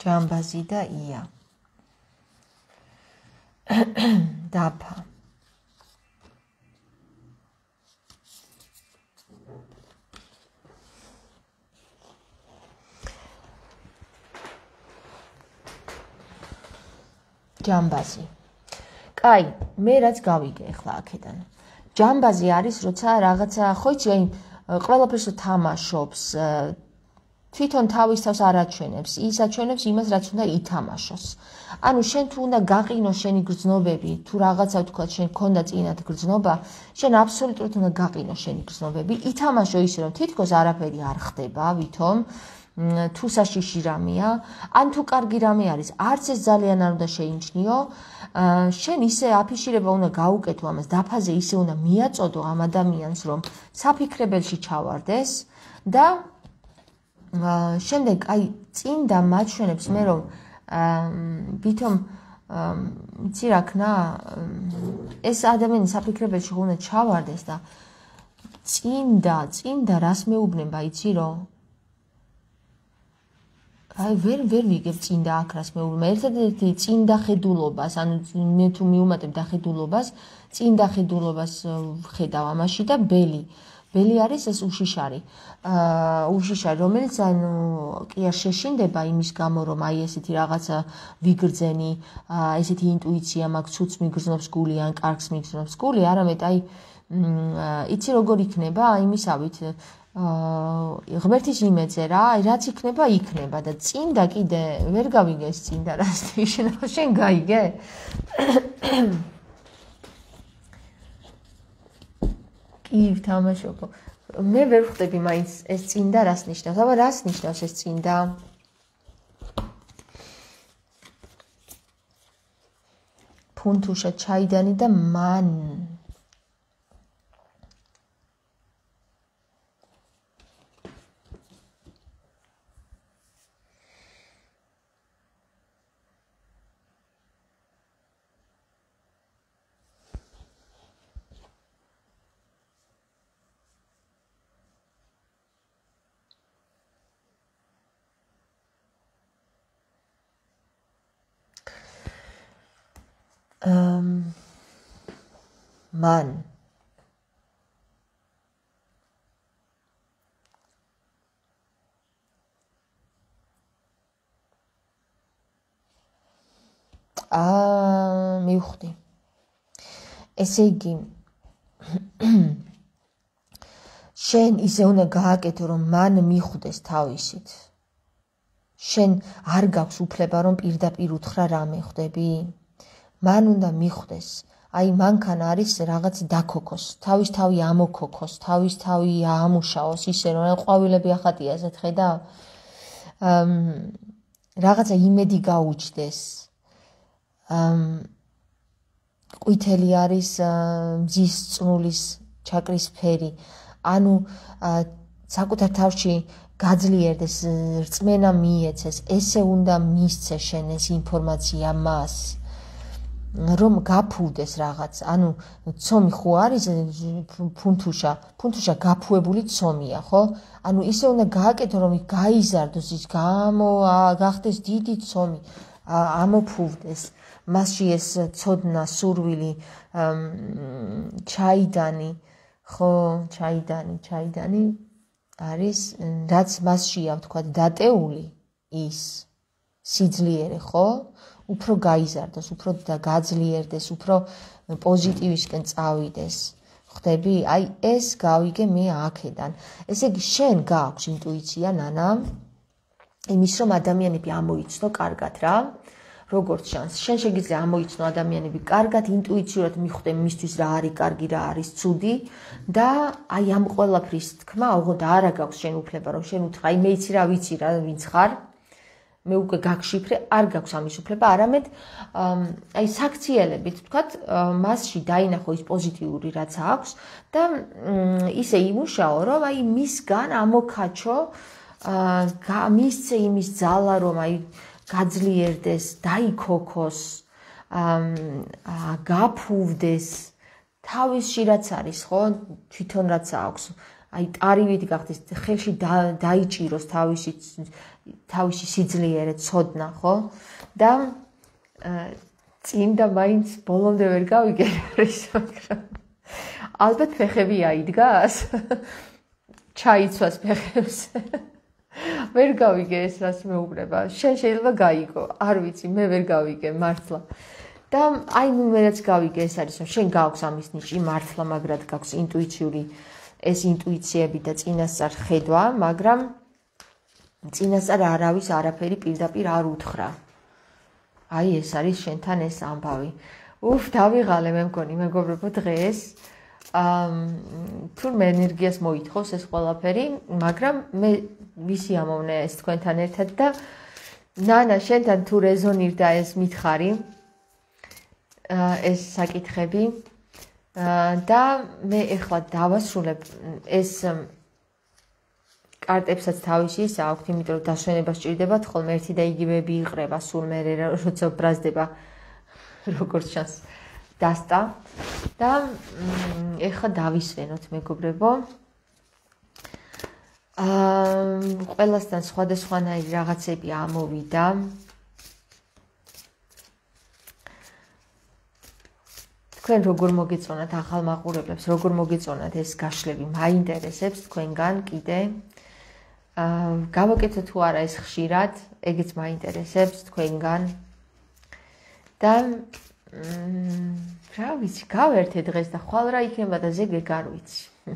ჯამბაზი და ია. დაფა ჯამბაზი. კაი, მე რაც გავიგე ახლა აქედან. ჯამბაზი არის, როცა რაღაცა, ხო იცი, აი, ყველაფერს თამაშობს, თვითონ თავის თავს არაჩვენებს, ის აჩვენებს იმას, რაც უნდა ითამაშოს. ანუ შენ თუ უნდა გაყინო შენი გრძნობები, თუ რაღაცა თქვა შენ ქონდა წინათ გრძნობა, შენ აბსოლუტურად უნდა გაყინო შენი გრძნობები, ითამაშო ისე, რომ თითქოს არაფერი არ ხდება, ვითომ თუ საშიში რამეა, ან თუ კარგი რამე არის, არც ეს ძალიან არ უნდა შეიმჩნიო. შენ ისე აფიშირება უნდა გაუკეთო ამას, დაფაზე ისე უნდა მიაწოდო ამ ადამიანს, რომ საფიქრებელში ჩავარდეს. და შემდეგ აი წინ და მაჩვენებს მე რომ ვითომ იცი რა ქნა ეს ადამიანი საფიქრებელში უნდა ჩავარდეს და წინდა წინდა რას მეუბნება იცი რომ აი ვერ ვერ ვიგებ წინდა აკრას მეუბნება ერთადერთი წინდა ხედულობას ანუ მე თუ მიუმატებ დახედულობას წინდა ხედულობას ხედავ ამაში და ბელი. ბელი არის ეს უშიშარი. აა უშიშარი, რომელიც ანუ კი არ შეშინდება იმის გამო, რომ აი ესეთი რაღაცა ვიგრძენი, აა ესეთი ინტუიცია მაქვს, ცუც მიგრძნობს გული ან კარგს მიგრძნობს გული, არამედ აი იცი როგორ იქნება იმისავით აა ღმერთის იმედზე რა, აი რაც იქნება, იქნება და წინდა კიდე ვერ გავიგე ეს წინდა რას ნიშნავს, შენ გაიგე? კი ვთამაშობ. მე ვერ ხვდები მაინც ეს წინდა რას ნიშნავს. აბა რას ნიშნავს ეს წინდა? ფუნთუშა ჩაიდანი და მან მან. აა მივხვდი. ესე იგი შენ ისე უნდა გააკეთო რომ მან მიხვდეს თავისით. შენ არ გაქვს უფლება რომ პირდაპირ უთხრა რამე ხვდები მან უნდა მიხვდეს. აი მანქანა არის რაღაც დაქოქოს. თავის თავი ამოქოქოს თავის თავი ამუშაოს ისე რომ ყვავილები ახატია ეს ხედა ამ რაღაცა იმედი გაუჩდეს ამ ყვითელი არის მზის წნულის ჩაკრის ფერი. ანუ საკუთარ თავში გაძლიერდეს რწმენა მიეცეს ესე უნდა მისცე შენ ეს ინფორმაცია მას რომ გაფულდეს რაღაც. ანუ ცომი ხო არის ფუნთუშა, ფუნთუშა გაფუებული ცომია, ხო? ანუ ისე უნდა გააკეთო რომ გაიზარდოს ის გამო გახდეს დიდი ცომი, ამოფულდეს. მასში ეს ცოდნა, სურვილი, ჩაიდანი, ხო, ჩაიდანი, ჩაიდანი არის რაც მასშია, თქვა, დატეული ის სიძლიერე, ხო? უფრო გაიზარდოს, უფრო გაძლიერდეს, უფრო პოზიტივისკენ წავიდეს. ხვდები? აი ეს გავიგე მე აქედან. ესე იგი შენ გააქვს ინტუიცია, ნანა? იმის რომ ადამიანები ამოიცნო კარგად რა. როგორც შანს, შენ შეგიძლია ამოიცნო ადამიანები კარგად, ინტუიციურად მიხვდე მისთვის რა არის კარგი, რა არის ცუდი და აი ამ ყველაფრის თქმა, ოღონდ არა გაქვს შენ უფლება რომ შენ უთხრა, აი მე იცი რა ვიცი რა, ვინც ხარ? მე უკვე გაგშიფრე, არ გაქვს ამის უფლება, არამედ აი საქციელებით, თქვათ, მასში დაინახო ის პოზიტიური რაც აქვს და ისე იმუშაო, რომ აი მისგან ამოქაჩო აა მისცე იმის ძალა, რომ აი გაძლიერდეს, დაიქოქოს, აა გაფუვდეს თავისში რაც არის, ხო? თვითონ რაც აქვს. აი ტარივით გახდეს ხელში დაიჭიროს თავისი თავისი სიძლიერე ცოდნა, ხო? და წინ და მაინც ბოლომდე ვერ გავიგე ის მაგრამ ალბათ ფეხები აიდგას. ჩაიცვას ფეხებს. ვერ გავიგე ეს რას მეუბნება შენ შეიძლება გაიგო. არ ვიცი მე ვერ გავიგე მართლა. და აი ნუ მე რაც გავიგე ეს არის რომ შენ გაქვს ამის ნიში მართლა მაგრად გაქვს ინტუიციური ეს ინტუიციები და წინასწარ ხედვა მაგრამ წინასწარ არავის არაფერი პირდაპირ არ უთხრა. აი ეს არის შენთან ეს ამბავი. უფ, დავიღალე მე მგონი, მეგობრებო დღეს. ამ თურმე ენერგიას მოითხოვს ეს ყველაფერი, მაგრამ მე ვისი ამოვნე ეს თქვენთან ერთად და ნანა შენთან თუ რეზონირდა ეს მითხარი ეს საკითხები და მე ეხლა დავასრულებ ეს კარტებსაც თავისი ის აქვთ, იმიტომ რომ დასვენება სჭირდებათ ხოლმე ერთი და იგივეები იყრება სულ მე როცა ბრაზდება როგორც ჩანს დასტა. და ეხა დავისვენოთ მეგობრებო. აა ყველასთან სხვადასხვანაირი რაღაცები ამოვიდა თქვენ როგორ მოგეწონათ ახალ მაყურებლებს, როგორ მოგეწონათ ეს გაშლები, მაინტერესებს თქვენგან კიდე. აა გამოკეთოთ თუ არა ეს ხშირად, ეგეც მაინტერესებს თქვენგან. და მმ რა ვიცი, გავერთე დღეს და ხვალ რა იქნება და ზეგე გარ ვიცი.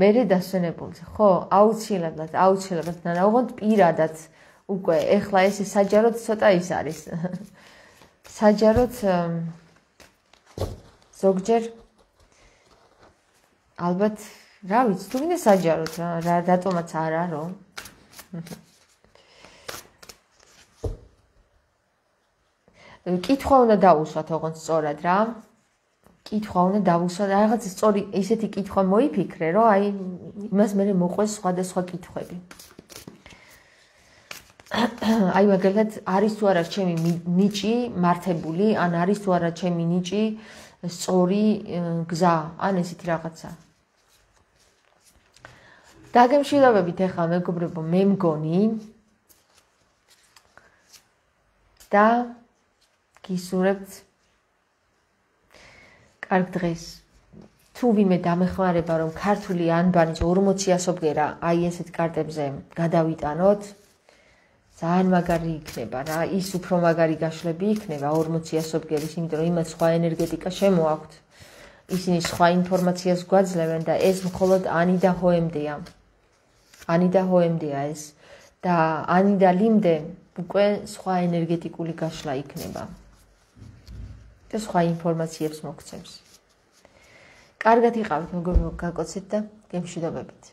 მერე დასვენებულზე, ხო, აუცილებლად, აუცილებლად, და ოღონდ პირადად უკვე ეხლა ეს საჯაროდ ცოტა ის არის. საჯაროდ ზოგჯერ ალბათ რა ვიცი თუ მინდა საჯაროდ რა რატომაც არა რომ. კითხვა უნდა დაუსვათ ოღონდ სწორად რა. კითხვა უნდა დაუსვათ რაღაც სწორი ესეთი კითხვა მოიფიქრე რომ აი იმას მე მოყვეს სხვადასხვა კითხვები. აი მაგალითად არის თუ არა ჩემი ნიჭი მართებული ან არის თუ არა ჩემი ნიჭი სწორი გზა, ან ესეთი რაღაცა. დაგემშვიდობებით ახლა მეგობრებო, მე მგონი და გისურვებთ კარგ დღეს. თუ ვიმე დამეხმარება რომ ქართული ანბანის 40-ასობგერა აი ესეთ კარტებზე გადავიტანოთ, ძალიან მაგარი იქნება რა ის უფრო მაგარი გაშლები იქნება 40-ასობგერის იმიტომ რომ იმათ სხვა ენერგეტიკა შემოაქვთ. ისინი სხვა ინფორმაციას გვაძლევენ და ეს მხოლოდ ანი და ჰოემდეა. ანი და ჰოემდეა ეს და ანი და ლიმდე უკვე სხვა ენერგეტიკული გაშლა იქნება. და სხვა ინფორმაციებს მოგცემს კარგად იყავით მეგობრებო გაკოცეთ და გემშვიდობებით